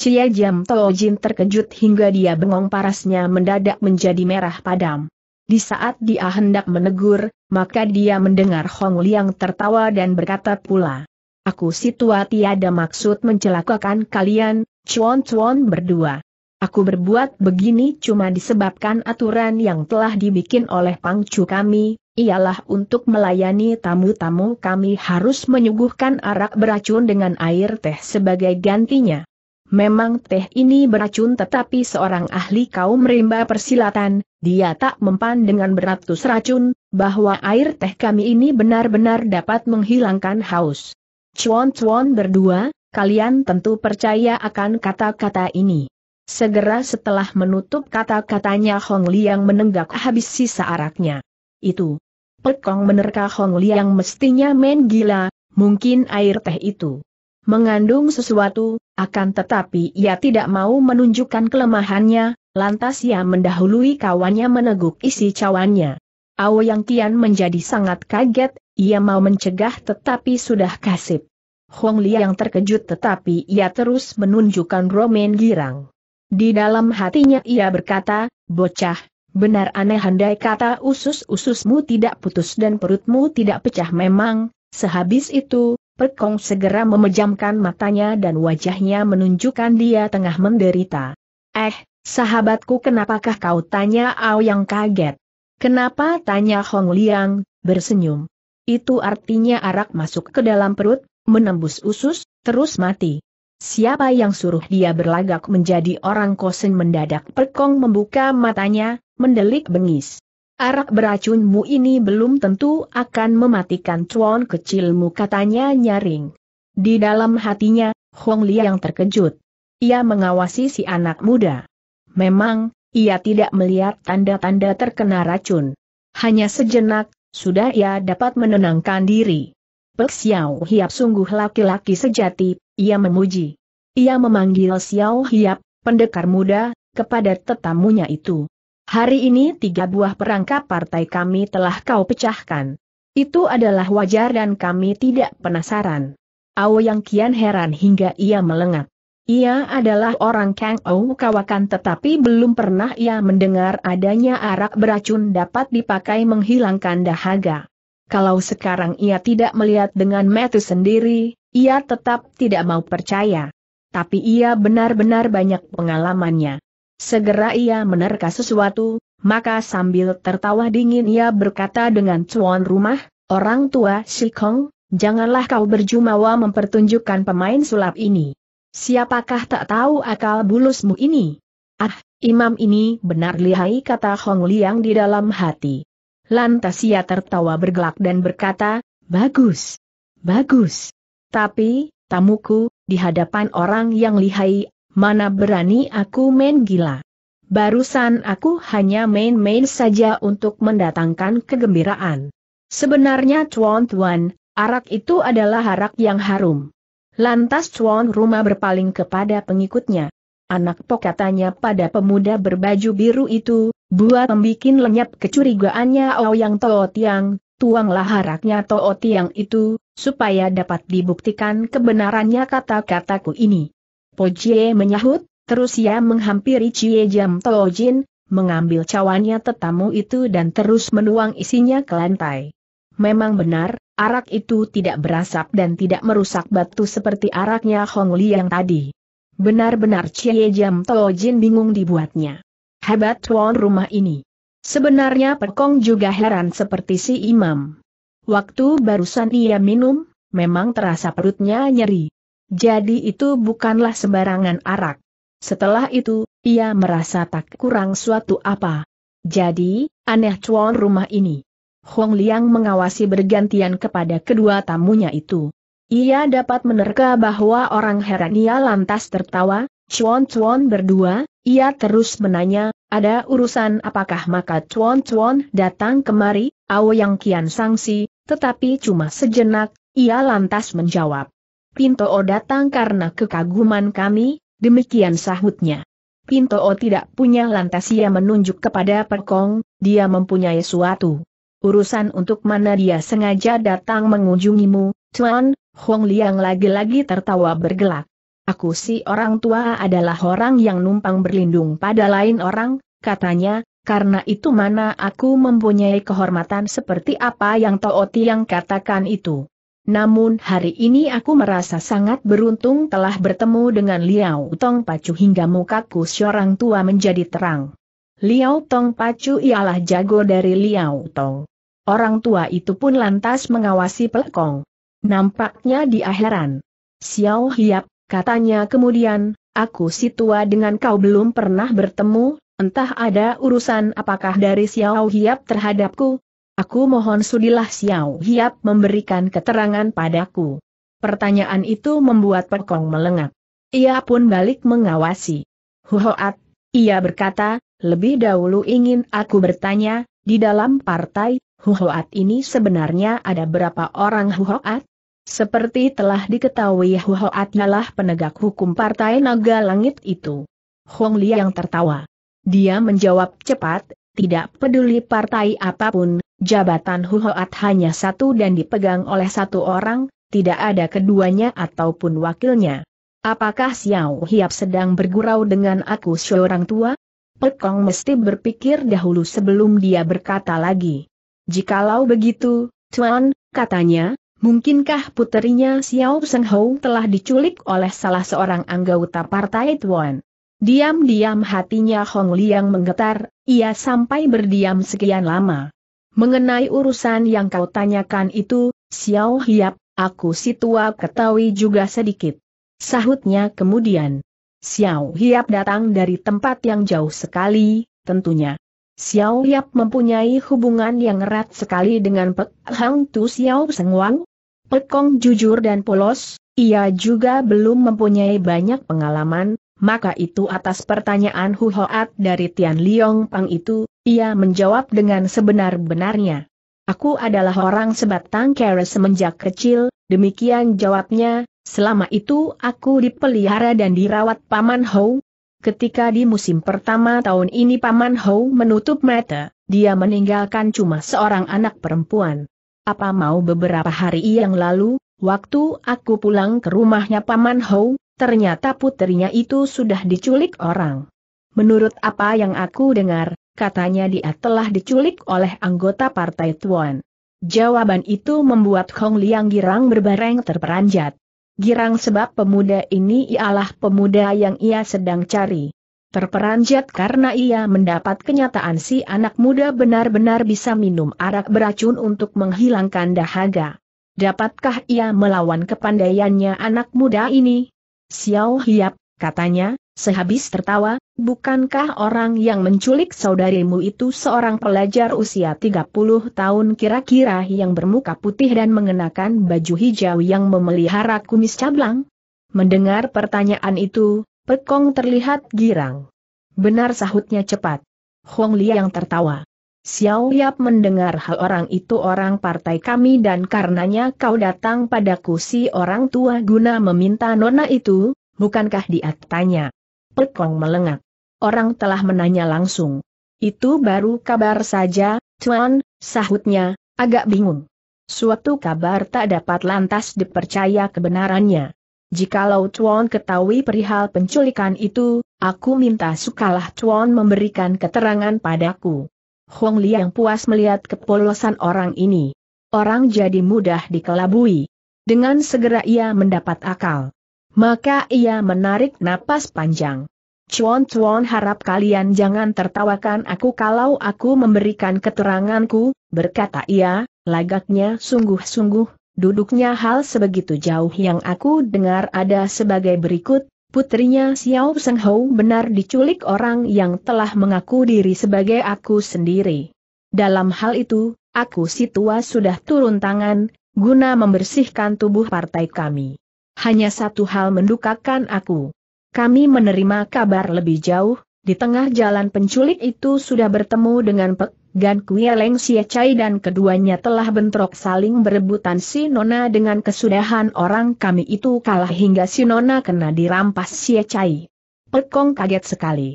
Cia Jam Jin terkejut hingga dia bengong parasnya mendadak menjadi merah padam. Di saat dia hendak menegur, maka dia mendengar Hong Liang tertawa dan berkata pula. Aku si tua tiada maksud mencelakakan kalian, cuan-cuan berdua. Aku berbuat begini cuma disebabkan aturan yang telah dibikin oleh pangcu kami, ialah untuk melayani tamu-tamu kami harus menyuguhkan arak beracun dengan air teh sebagai gantinya. Memang teh ini beracun tetapi seorang ahli kaum rimba persilatan, dia tak mempan dengan beratus racun, bahwa air teh kami ini benar-benar dapat menghilangkan haus. Cuan-cuan berdua, kalian tentu percaya akan kata-kata ini. Segera setelah menutup kata-katanya Hong Liang menenggak habis sisa araknya. Itu. Pekong menerka Hong Liang mestinya main gila, mungkin air teh itu mengandung sesuatu, akan tetapi ia tidak mau menunjukkan kelemahannya, lantas ia mendahului kawannya meneguk isi cawannya. Awo yang kian menjadi sangat kaget, ia mau mencegah tetapi sudah kasip. Hong Li yang terkejut tetapi ia terus menunjukkan romen girang. Di dalam hatinya ia berkata, bocah, benar aneh handai kata usus-ususmu tidak putus dan perutmu tidak pecah memang, sehabis itu, Pekong segera memejamkan matanya dan wajahnya menunjukkan dia tengah menderita. Eh, sahabatku kenapakah kau tanya Ao yang kaget? Kenapa tanya Hong Liang, bersenyum. Itu artinya arak masuk ke dalam perut, menembus usus, terus mati. Siapa yang suruh dia berlagak menjadi orang kosen mendadak Pekong membuka matanya, mendelik bengis. Arak beracunmu ini belum tentu akan mematikan cuan kecilmu katanya nyaring. Di dalam hatinya, Hong Liang terkejut. Ia mengawasi si anak muda. Memang, ia tidak melihat tanda-tanda terkena racun. Hanya sejenak, sudah ia dapat menenangkan diri. Pek Xiao Hiap sungguh laki-laki sejati, ia memuji. Ia memanggil Xiao Hiap, pendekar muda, kepada tetamunya itu. Hari ini tiga buah perangkap partai kami telah kau pecahkan. Itu adalah wajar dan kami tidak penasaran. Yang kian heran hingga ia melengak. Ia adalah orang Kang Ou kawakan tetapi belum pernah ia mendengar adanya arak beracun dapat dipakai menghilangkan dahaga. Kalau sekarang ia tidak melihat dengan mata sendiri, ia tetap tidak mau percaya. Tapi ia benar-benar banyak pengalamannya. Segera ia menerka sesuatu, maka sambil tertawa dingin ia berkata dengan tuan rumah, orang tua si Kong, janganlah kau berjumawa mempertunjukkan pemain sulap ini. Siapakah tak tahu akal bulusmu ini? Ah, imam ini benar lihai kata Hong Liang di dalam hati. Lantas ia tertawa bergelak dan berkata, bagus, bagus. Tapi, tamuku, di hadapan orang yang lihai, mana berani aku main gila. Barusan aku hanya main-main saja untuk mendatangkan kegembiraan. Sebenarnya tuan-tuan, arak itu adalah arak yang harum. Lantas tuan rumah berpaling kepada pengikutnya. Anak pok katanya pada pemuda berbaju biru itu, buat membikin lenyap kecurigaannya Ouyang Toh Tiang, tuanglah haraknya Toh Tiang itu, supaya dapat dibuktikan kebenarannya kata-kataku ini. Pojie menyahut, terus ia menghampiri Cie Jam Tojin, mengambil cawannya tetamu itu dan terus menuang isinya ke lantai. Memang benar, arak itu tidak berasap dan tidak merusak batu seperti araknya Hong Li yang tadi. Benar-benar Cie Jam Tojin bingung dibuatnya. Hebat tuan rumah ini. Sebenarnya Pekong juga heran seperti si imam. Waktu barusan ia minum, memang terasa perutnya nyeri. Jadi itu bukanlah sembarangan arak. Setelah itu, ia merasa tak kurang suatu apa. Jadi, aneh tuan rumah ini. Hong Liang mengawasi bergantian kepada kedua tamunya itu. Ia dapat menerka bahwa orang heran ia lantas tertawa, cuan-cuan berdua, ia terus menanya, ada urusan apakah maka cuan-cuan datang kemari, yang kian sangsi, tetapi cuma sejenak, ia lantas menjawab. Pinto O datang karena kekaguman kami, demikian sahutnya. Pinto O tidak punya lantas ia menunjuk kepada Perkong, dia mempunyai suatu urusan untuk mana dia sengaja datang mengunjungimu, Tuan, Hong Liang lagi-lagi tertawa bergelak. Aku si orang tua adalah orang yang numpang berlindung pada lain orang, katanya, karena itu mana aku mempunyai kehormatan seperti apa yang Tooti yang katakan itu. Namun hari ini aku merasa sangat beruntung telah bertemu dengan Liao Tong Pacu hingga mukaku seorang tua menjadi terang. Liao Tong Pacu ialah jago dari Liao Tong. Orang tua itu pun lantas mengawasi pelekong. Nampaknya di akhiran. Xiao Hiap, katanya kemudian, aku si tua dengan kau belum pernah bertemu, entah ada urusan apakah dari Xiao Hiap terhadapku, Aku mohon sudilah Xiao Hiap memberikan keterangan padaku. Pertanyaan itu membuat Pekong melengak. Ia pun balik mengawasi. Huhoat, ia berkata, lebih dahulu ingin aku bertanya, di dalam partai, Huhoat ini sebenarnya ada berapa orang Huhoat? Seperti telah diketahui Huhoat ialah penegak hukum partai naga langit itu. Hong Liang tertawa. Dia menjawab cepat, tidak peduli partai apa pun, jabatan Huhoat hanya satu dan dipegang oleh satu orang, tidak ada keduanya ataupun wakilnya. Apakah Xiao Hiap sedang bergurau dengan aku seorang tua? Pekong mesti berpikir dahulu sebelum dia berkata lagi. Jikalau begitu, Tuan, katanya, mungkinkah puterinya Xiao Seng Hou telah diculik oleh salah seorang anggota partai Tuan? Diam-diam hatinya Hong Liang menggetar, ia sampai berdiam sekian lama. Mengenai urusan yang kau tanyakan itu, Xiao Hiap, aku si tua ketahui juga sedikit. Sahutnya kemudian. Xiao Hiap datang dari tempat yang jauh sekali, tentunya. Xiao Hiap mempunyai hubungan yang erat sekali dengan Pek Hang Tu Xiao Sengwang. Pekong jujur dan polos, ia juga belum mempunyai banyak pengalaman, maka itu atas pertanyaan Hu Hoat dari Tian Liong Pang itu, ia menjawab dengan sebenar-benarnya. Aku adalah orang sebatang kere semenjak kecil, demikian jawabnya, selama itu aku dipelihara dan dirawat Paman Hou. Ketika di musim pertama tahun ini Paman Hou menutup mata, dia meninggalkan cuma seorang anak perempuan. Apa mau beberapa hari yang lalu, waktu aku pulang ke rumahnya Paman Hou, ternyata puterinya itu sudah diculik orang. Menurut apa yang aku dengar, katanya dia telah diculik oleh anggota partai Tuan. Jawaban itu membuat Hong Liang girang berbareng terperanjat. Girang sebab pemuda ini ialah pemuda yang ia sedang cari. Terperanjat karena ia mendapat kenyataan si anak muda benar-benar bisa minum arak beracun untuk menghilangkan dahaga. Dapatkah ia melawan kepandaiannya anak muda ini? Xiao Hiap, katanya, sehabis tertawa, bukankah orang yang menculik saudarimu itu seorang pelajar usia 30 tahun kira-kira yang bermuka putih dan mengenakan baju hijau yang memelihara kumis cablang? Mendengar pertanyaan itu, Pekong terlihat girang. Benar sahutnya cepat. Hong Liang tertawa. Xiao Yap mendengar hal orang itu orang partai kami dan karenanya kau datang padaku si orang tua guna meminta nona itu, bukankah dia tanya? Pekong melengak. Orang telah menanya langsung. Itu baru kabar saja, Tuan, sahutnya, agak bingung. Suatu kabar tak dapat lantas dipercaya kebenarannya. Jikalau Tuan ketahui perihal penculikan itu, aku minta sukalah Tuan memberikan keterangan padaku. Hong Liang puas melihat kepolosan orang ini. Orang jadi mudah dikelabui. Dengan segera ia mendapat akal. Maka ia menarik napas panjang. Chuan Chuan harap kalian jangan tertawakan aku kalau aku memberikan keteranganku, berkata ia, lagaknya sungguh-sungguh, duduknya hal sebegitu jauh yang aku dengar ada sebagai berikut, putrinya Xiao Seng Hou benar diculik orang yang telah mengaku diri sebagai aku sendiri. Dalam hal itu, aku si tua sudah turun tangan, guna membersihkan tubuh partai kami. Hanya satu hal mendukakan aku. Kami menerima kabar lebih jauh, di tengah jalan penculik itu sudah bertemu dengan Pek Gan Kue Leng Xie Chai dan keduanya telah bentrok saling berebutan si Nona dengan kesudahan orang kami itu kalah hingga si Nona kena dirampas Xie Chai. Pekong kaget sekali.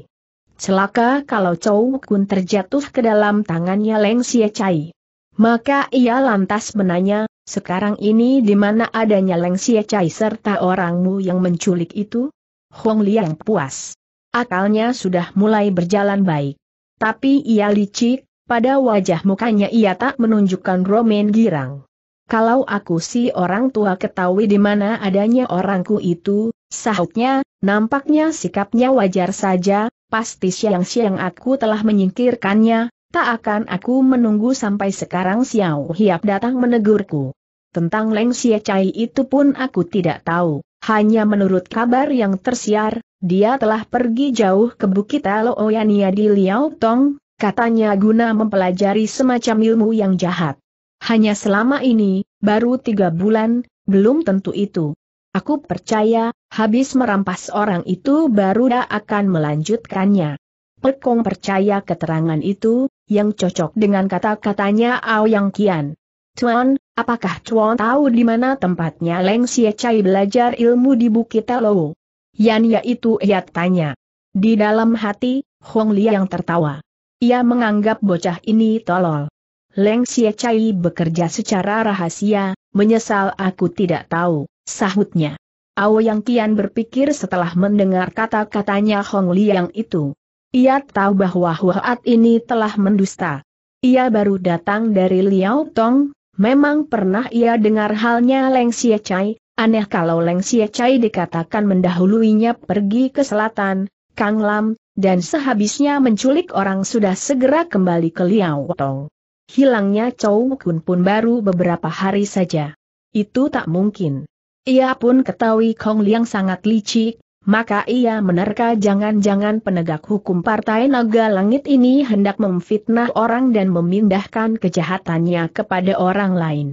Celaka kalau Chow Kun terjatuh ke dalam tangannya Leng Xie Chai. Maka ia lantas menanya, sekarang ini di mana adanya Leng Xie Chai serta orangmu yang menculik itu? Hong Liang puas. Akalnya sudah mulai berjalan baik. Tapi ia licik, pada wajah mukanya ia tak menunjukkan romen girang. Kalau aku si orang tua ketahui di mana adanya orangku itu, sahutnya, nampaknya sikapnya wajar saja, pasti siang-siang aku telah menyingkirkannya, tak akan aku menunggu sampai sekarang Xiao Hiap datang menegurku. Tentang Leng Xie Chai itu pun aku tidak tahu, hanya menurut kabar yang tersiar, dia telah pergi jauh ke Bukit Aloyania di Liao Tong, katanya guna mempelajari semacam ilmu yang jahat. Hanya selama ini, baru tiga bulan, belum tentu itu. Aku percaya, habis merampas orang itu baru dah akan melanjutkannya. Pekong percaya keterangan itu, yang cocok dengan kata-katanya Aoyang Kian. Tuan, apakah Tuan tahu di mana tempatnya Leng Xie Chai belajar ilmu di Bukit Alo? Yan yaitu ia tanya. Di dalam hati, Hong Liang tertawa. Ia menganggap bocah ini tolol. Leng Xie Chai bekerja secara rahasia, menyesal aku tidak tahu, sahutnya. Ao Yang Kian berpikir setelah mendengar kata-katanya Hong Liang itu. Ia tahu bahwa Huat ini telah mendusta. Ia baru datang dari Liao Tong, memang pernah ia dengar halnya Leng Xie Chai, aneh kalau Leng Xie Chai dikatakan mendahuluinya pergi ke selatan, Kang Lam, dan sehabisnya menculik orang sudah segera kembali ke Liao Tong. Hilangnya Chow Kun pun baru beberapa hari saja. Itu tak mungkin. Ia pun ketahui Kong Liang sangat licik, maka ia menerka jangan-jangan penegak hukum Partai Naga Langit ini hendak memfitnah orang dan memindahkan kejahatannya kepada orang lain.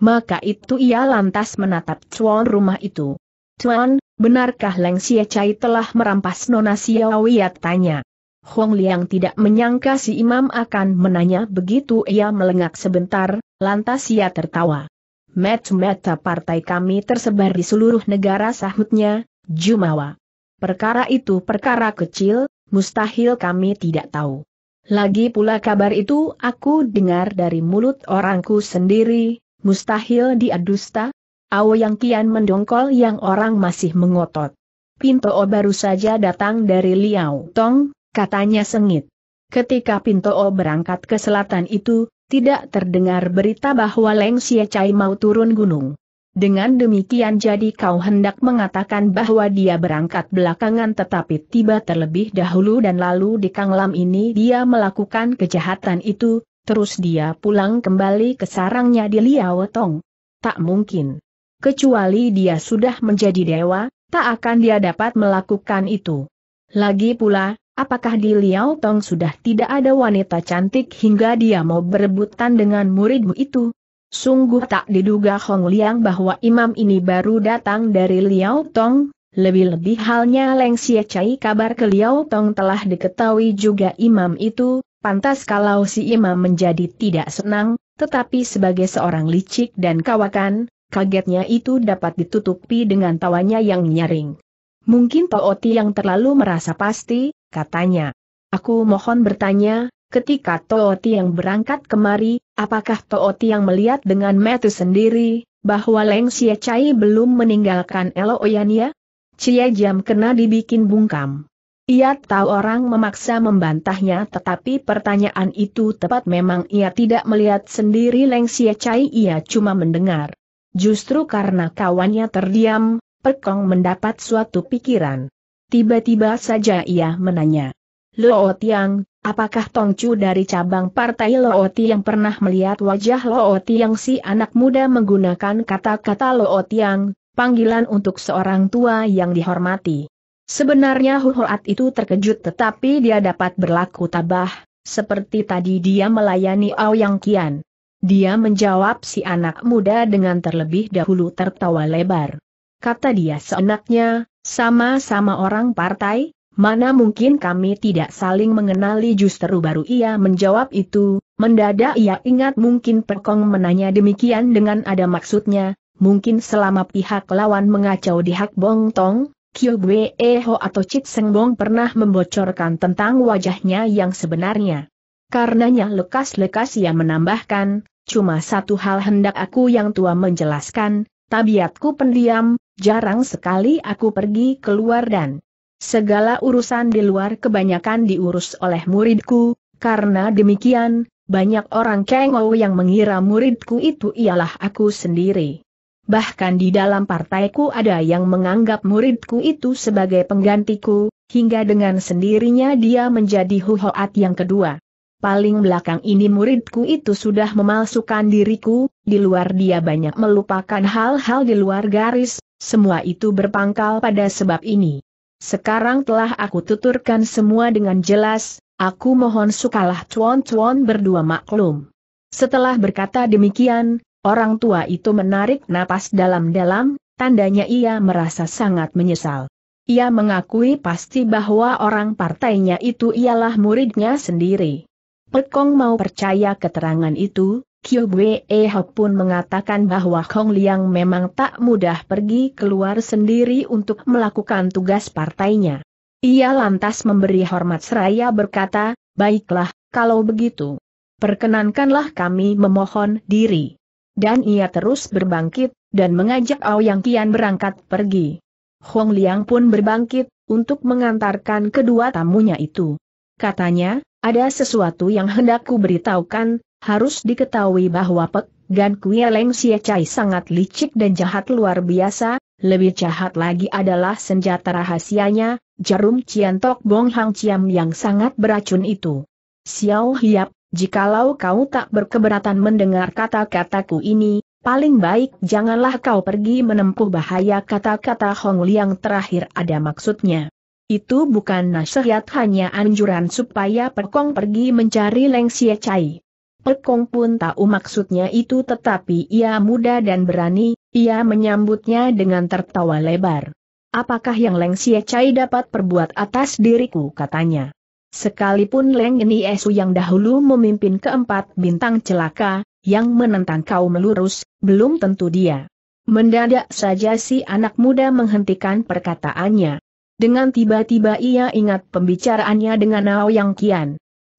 Maka itu ia lantas menatap cuan rumah itu. Tuan, benarkah Leng Xie Chai telah merampas Nona Xiaowiat tanya. Hong Liang tidak menyangka si imam akan menanya begitu ia melengak sebentar, lantas ia tertawa. Meta-meta partai kami tersebar di seluruh negara sahutnya, Jumawa. Perkara itu perkara kecil, mustahil kami tidak tahu. Lagi pula kabar itu aku dengar dari mulut orangku sendiri, mustahil dia dusta, Ao yang kian mendongkol yang orang masih mengotot. Pinto O baru saja datang dari Liao Tong, katanya sengit. Ketika Pinto O berangkat ke selatan itu, tidak terdengar berita bahwa Leng Xie Chai mau turun gunung. Dengan demikian jadi kau hendak mengatakan bahwa dia berangkat belakangan tetapi tiba terlebih dahulu dan lalu di Kanglam ini dia melakukan kejahatan itu, terus dia pulang kembali ke sarangnya di Liao Tong. Tak mungkin. Kecuali dia sudah menjadi dewa, tak akan dia dapat melakukan itu. Lagi pula, apakah di Liao Tong sudah tidak ada wanita cantik hingga dia mau berebutan dengan muridmu itu? Sungguh tak diduga Hong Liang bahwa imam ini baru datang dari Liao Tong, lebih-lebih halnya Leng Xie Chai kabar ke Liao Tong telah diketahui juga imam itu, pantas kalau si imam menjadi tidak senang, tetapi sebagai seorang licik dan kawakan, kagetnya itu dapat ditutupi dengan tawanya yang nyaring. Mungkin Tooti yang terlalu merasa pasti, katanya. Aku mohon bertanya, Ketika Tooti yang berangkat kemari, apakah Tooti yang melihat dengan mata sendiri, bahwa Leng Xie Chai belum meninggalkan Elo Oyania? Cia Jam kena dibikin bungkam. Ia tahu orang memaksa membantahnya tetapi pertanyaan itu tepat memang ia tidak melihat sendiri Leng Xie Chai ia cuma mendengar. Justru karena kawannya terdiam, Pekong mendapat suatu pikiran. Tiba-tiba saja ia menanya. Lo Tiang, Apakah Tongcu dari cabang partai Looti yang pernah melihat wajah Looti yang si anak muda menggunakan kata-kata Lootiang, panggilan untuk seorang tua yang dihormati. Sebenarnya Huhoat itu terkejut tetapi dia dapat berlaku tabah, seperti tadi dia melayani Aoyang Kian. Dia menjawab si anak muda dengan terlebih dahulu tertawa lebar. Kata dia seenaknya, sama-sama orang partai, Mana mungkin kami tidak saling mengenali justru baru ia menjawab itu, mendadak ia ingat mungkin Pekong menanya demikian dengan ada maksudnya, mungkin selama pihak lawan mengacau di Hak Bong Tong, Kyo Bwe Ho atau Chit Seng Bong pernah membocorkan tentang wajahnya yang sebenarnya. Karenanya lekas-lekas ia menambahkan, cuma satu hal hendak aku yang tua menjelaskan, tabiatku pendiam, jarang sekali aku pergi keluar dan Segala urusan di luar kebanyakan diurus oleh muridku, karena demikian, banyak orang kengau yang mengira muridku itu ialah aku sendiri. Bahkan di dalam partaiku ada yang menganggap muridku itu sebagai penggantiku, hingga dengan sendirinya dia menjadi huhoat yang kedua. Paling belakang ini muridku itu sudah memalsukan diriku, di luar dia banyak melupakan hal-hal di luar garis, semua itu berpangkal pada sebab ini. Sekarang telah aku tuturkan semua dengan jelas, aku mohon sukalah cuan-cuan berdua maklum. Setelah berkata demikian, orang tua itu menarik napas dalam-dalam, tandanya ia merasa sangat menyesal. Ia mengakui pasti bahwa orang partainya itu ialah muridnya sendiri. Pekong mau percaya keterangan itu, Kyo Bwe Ho pun mengatakan bahwa Kong Liang memang tak mudah pergi keluar sendiri untuk melakukan tugas partainya. Ia lantas memberi hormat seraya berkata, baiklah, kalau begitu. Perkenankanlah kami memohon diri. Dan ia terus berbangkit, dan mengajak Aoyang Kian berangkat pergi. Hong Liang pun berbangkit, untuk mengantarkan kedua tamunya itu. Katanya, ada sesuatu yang hendak ku beritahukan, harus diketahui bahwa Pek Gan Kue Leng Chai sangat licik dan jahat luar biasa, lebih jahat lagi adalah senjata rahasianya, jarum ciantok Bong Hang Ciam yang sangat beracun itu. Xiao Hiap, jikalau kau tak berkeberatan mendengar kata-kataku ini, paling baik janganlah kau pergi menempuh bahaya kata-kata Hong Liang terakhir ada maksudnya. Itu bukan nasihat hanya anjuran supaya Pekong pergi mencari Leng Xie Chai. Pekong pun tahu maksudnya itu tetapi ia muda dan berani, ia menyambutnya dengan tertawa lebar. Apakah yang Leng Xie Chai dapat perbuat atas diriku katanya. Sekalipun Leng ini Esu yang dahulu memimpin keempat bintang celaka, yang menentang kaum melurus, belum tentu dia. Mendadak saja si anak muda menghentikan perkataannya. Dengan tiba-tiba ia ingat pembicaraannya dengan Yang Kian.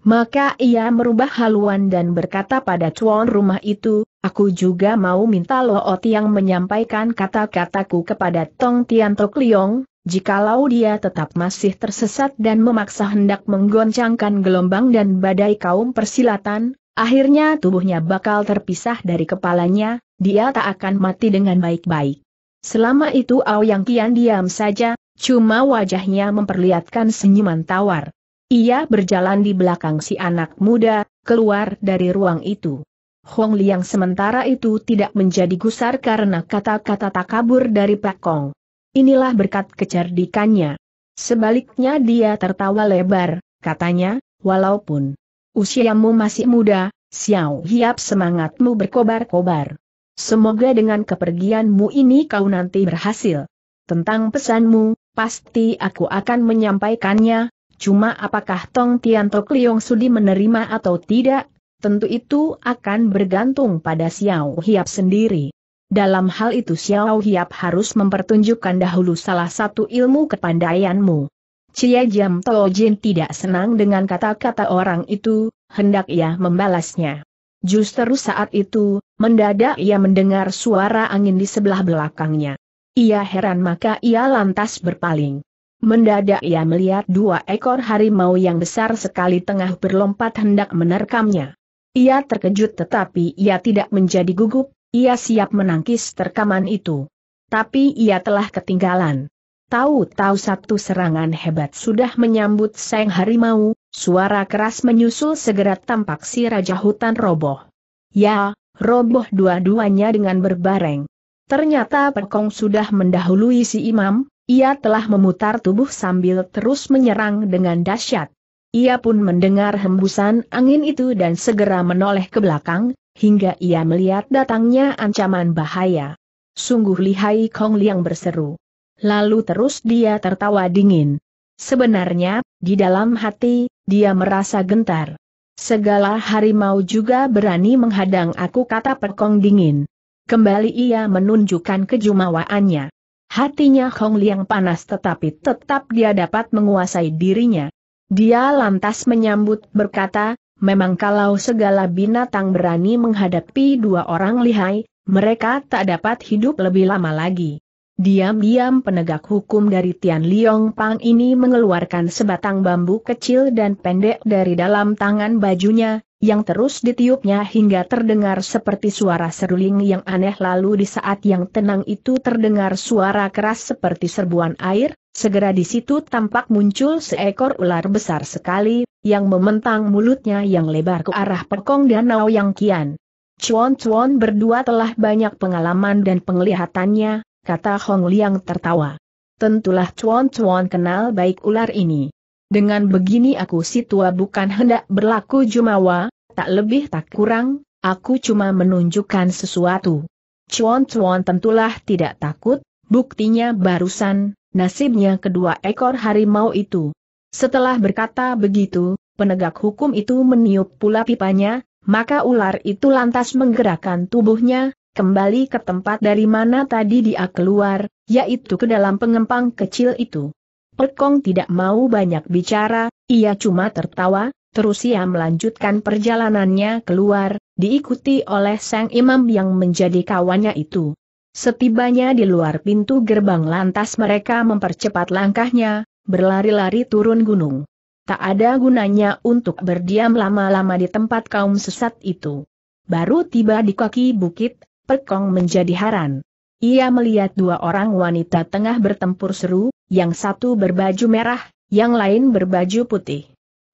Maka ia merubah haluan dan berkata pada tuan rumah itu, aku juga mau minta Loot yang menyampaikan kata-kataku kepada Tong Tian Tok Liong, jikalau dia tetap masih tersesat dan memaksa hendak menggoncangkan gelombang dan badai kaum persilatan, Akhirnya tubuhnya bakal terpisah dari kepalanya, dia tak akan mati dengan baik-baik. Selama itu Aoyang Kian diam saja, cuma wajahnya memperlihatkan senyuman tawar. Ia berjalan di belakang si anak muda, keluar dari ruang itu. Hong Liang sementara itu tidak menjadi gusar karena kata-kata takabur dari Pak Kong. Inilah berkat kecerdikannya. Sebaliknya dia tertawa lebar, katanya, walaupun usiamu masih muda, Xiao Hiap semangatmu berkobar-kobar. Semoga dengan kepergianmu ini kau nanti berhasil. Tentang pesanmu, pasti aku akan menyampaikannya, cuma apakah Tong Tian Tok Liong Sudi menerima atau tidak, tentu itu akan bergantung pada Xiao Hiap sendiri. Dalam hal itu Xiao Hiap harus mempertunjukkan dahulu salah satu ilmu kepandaianmu. Cia Jam Jin tidak senang dengan kata-kata orang itu, hendak ia membalasnya. Justru saat itu, mendadak ia mendengar suara angin di sebelah belakangnya. Ia heran maka ia lantas berpaling. Mendadak ia melihat dua ekor harimau yang besar sekali tengah berlompat hendak menerkamnya. Ia terkejut tetapi ia tidak menjadi gugup, ia siap menangkis terkaman itu. Tapi ia telah ketinggalan. Tahu-tahu satu serangan hebat sudah menyambut sang harimau, suara keras menyusul segera tampak si Raja Hutan roboh. Ya, roboh dua-duanya dengan berbareng. Ternyata Pekong sudah mendahului si imam, ia telah memutar tubuh sambil terus menyerang dengan dahsyat. Ia pun mendengar hembusan angin itu dan segera menoleh ke belakang, hingga ia melihat datangnya ancaman bahaya. Sungguh lihai Kong Liang berseru. Lalu terus dia tertawa dingin. Sebenarnya, di dalam hati, dia merasa gentar. Segala harimau juga berani menghadang aku kata Pekong dingin. Kembali ia menunjukkan kejumawaannya. Hatinya Hong Liang panas tetapi tetap dia dapat menguasai dirinya. Dia lantas menyambut berkata, memang kalau segala binatang berani menghadapi dua orang lihai, mereka tak dapat hidup lebih lama lagi. Diam-diam penegak hukum dari Tian Liong Pang ini mengeluarkan sebatang bambu kecil dan pendek dari dalam tangan bajunya, yang terus ditiupnya hingga terdengar seperti suara seruling yang aneh lalu di saat yang tenang itu terdengar suara keras seperti serbuan air, segera di situ tampak muncul seekor ular besar sekali, yang mementang mulutnya yang lebar ke arah pekong danau yang kian. Cuan-cuan berdua telah banyak pengalaman dan penglihatannya, kata Hong Liang tertawa. Tentulah Chuan-Chuan kenal baik ular ini. Dengan begini aku si tua bukan hendak berlaku jumawa, tak lebih tak kurang, aku cuma menunjukkan sesuatu. Chuan-Chuan tentulah tidak takut, buktinya barusan, nasibnya kedua ekor harimau itu. Setelah berkata begitu, penegak hukum itu meniup pula pipanya, maka ular itu lantas menggerakkan tubuhnya, kembali ke tempat dari mana tadi dia keluar, yaitu ke dalam pengempang kecil itu. Pekong tidak mau banyak bicara, ia cuma tertawa, terus ia melanjutkan perjalanannya keluar, diikuti oleh sang imam yang menjadi kawannya itu. Setibanya di luar pintu gerbang lantas mereka mempercepat langkahnya, berlari-lari turun gunung. Tak ada gunanya untuk berdiam lama-lama di tempat kaum sesat itu. Baru tiba di kaki bukit, Pekong menjadi haran. Ia melihat dua orang wanita tengah bertempur seru, yang satu berbaju merah, yang lain berbaju putih.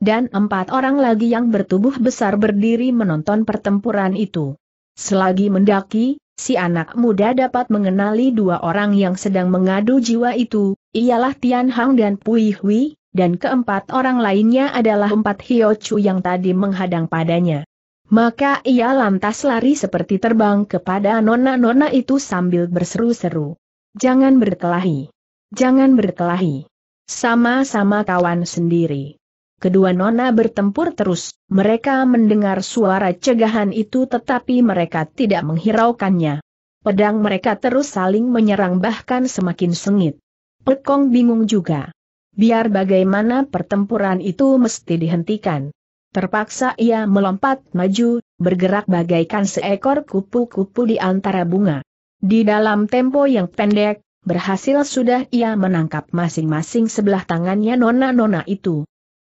Dan empat orang lagi yang bertubuh besar berdiri menonton pertempuran itu. Selagi mendaki, si anak muda dapat mengenali dua orang yang sedang mengadu jiwa itu, ialah Tian Hang dan Pui Hui, dan keempat orang lainnya adalah empat Hiochu yang tadi menghadang padanya. Maka ia lantas lari seperti terbang kepada nona-nona itu sambil berseru-seru. Jangan berkelahi. Jangan berkelahi. Sama-sama kawan sendiri. Kedua nona bertempur terus, mereka mendengar suara cegahan itu tetapi mereka tidak menghiraukannya. Pedang mereka terus saling menyerang bahkan semakin sengit. Pekong bingung juga. Biar bagaimana pertempuran itu mesti dihentikan. Terpaksa ia melompat maju, bergerak bagaikan seekor kupu-kupu di antara bunga. Di dalam tempo yang pendek, berhasil sudah ia menangkap masing-masing sebelah tangannya nona-nona itu.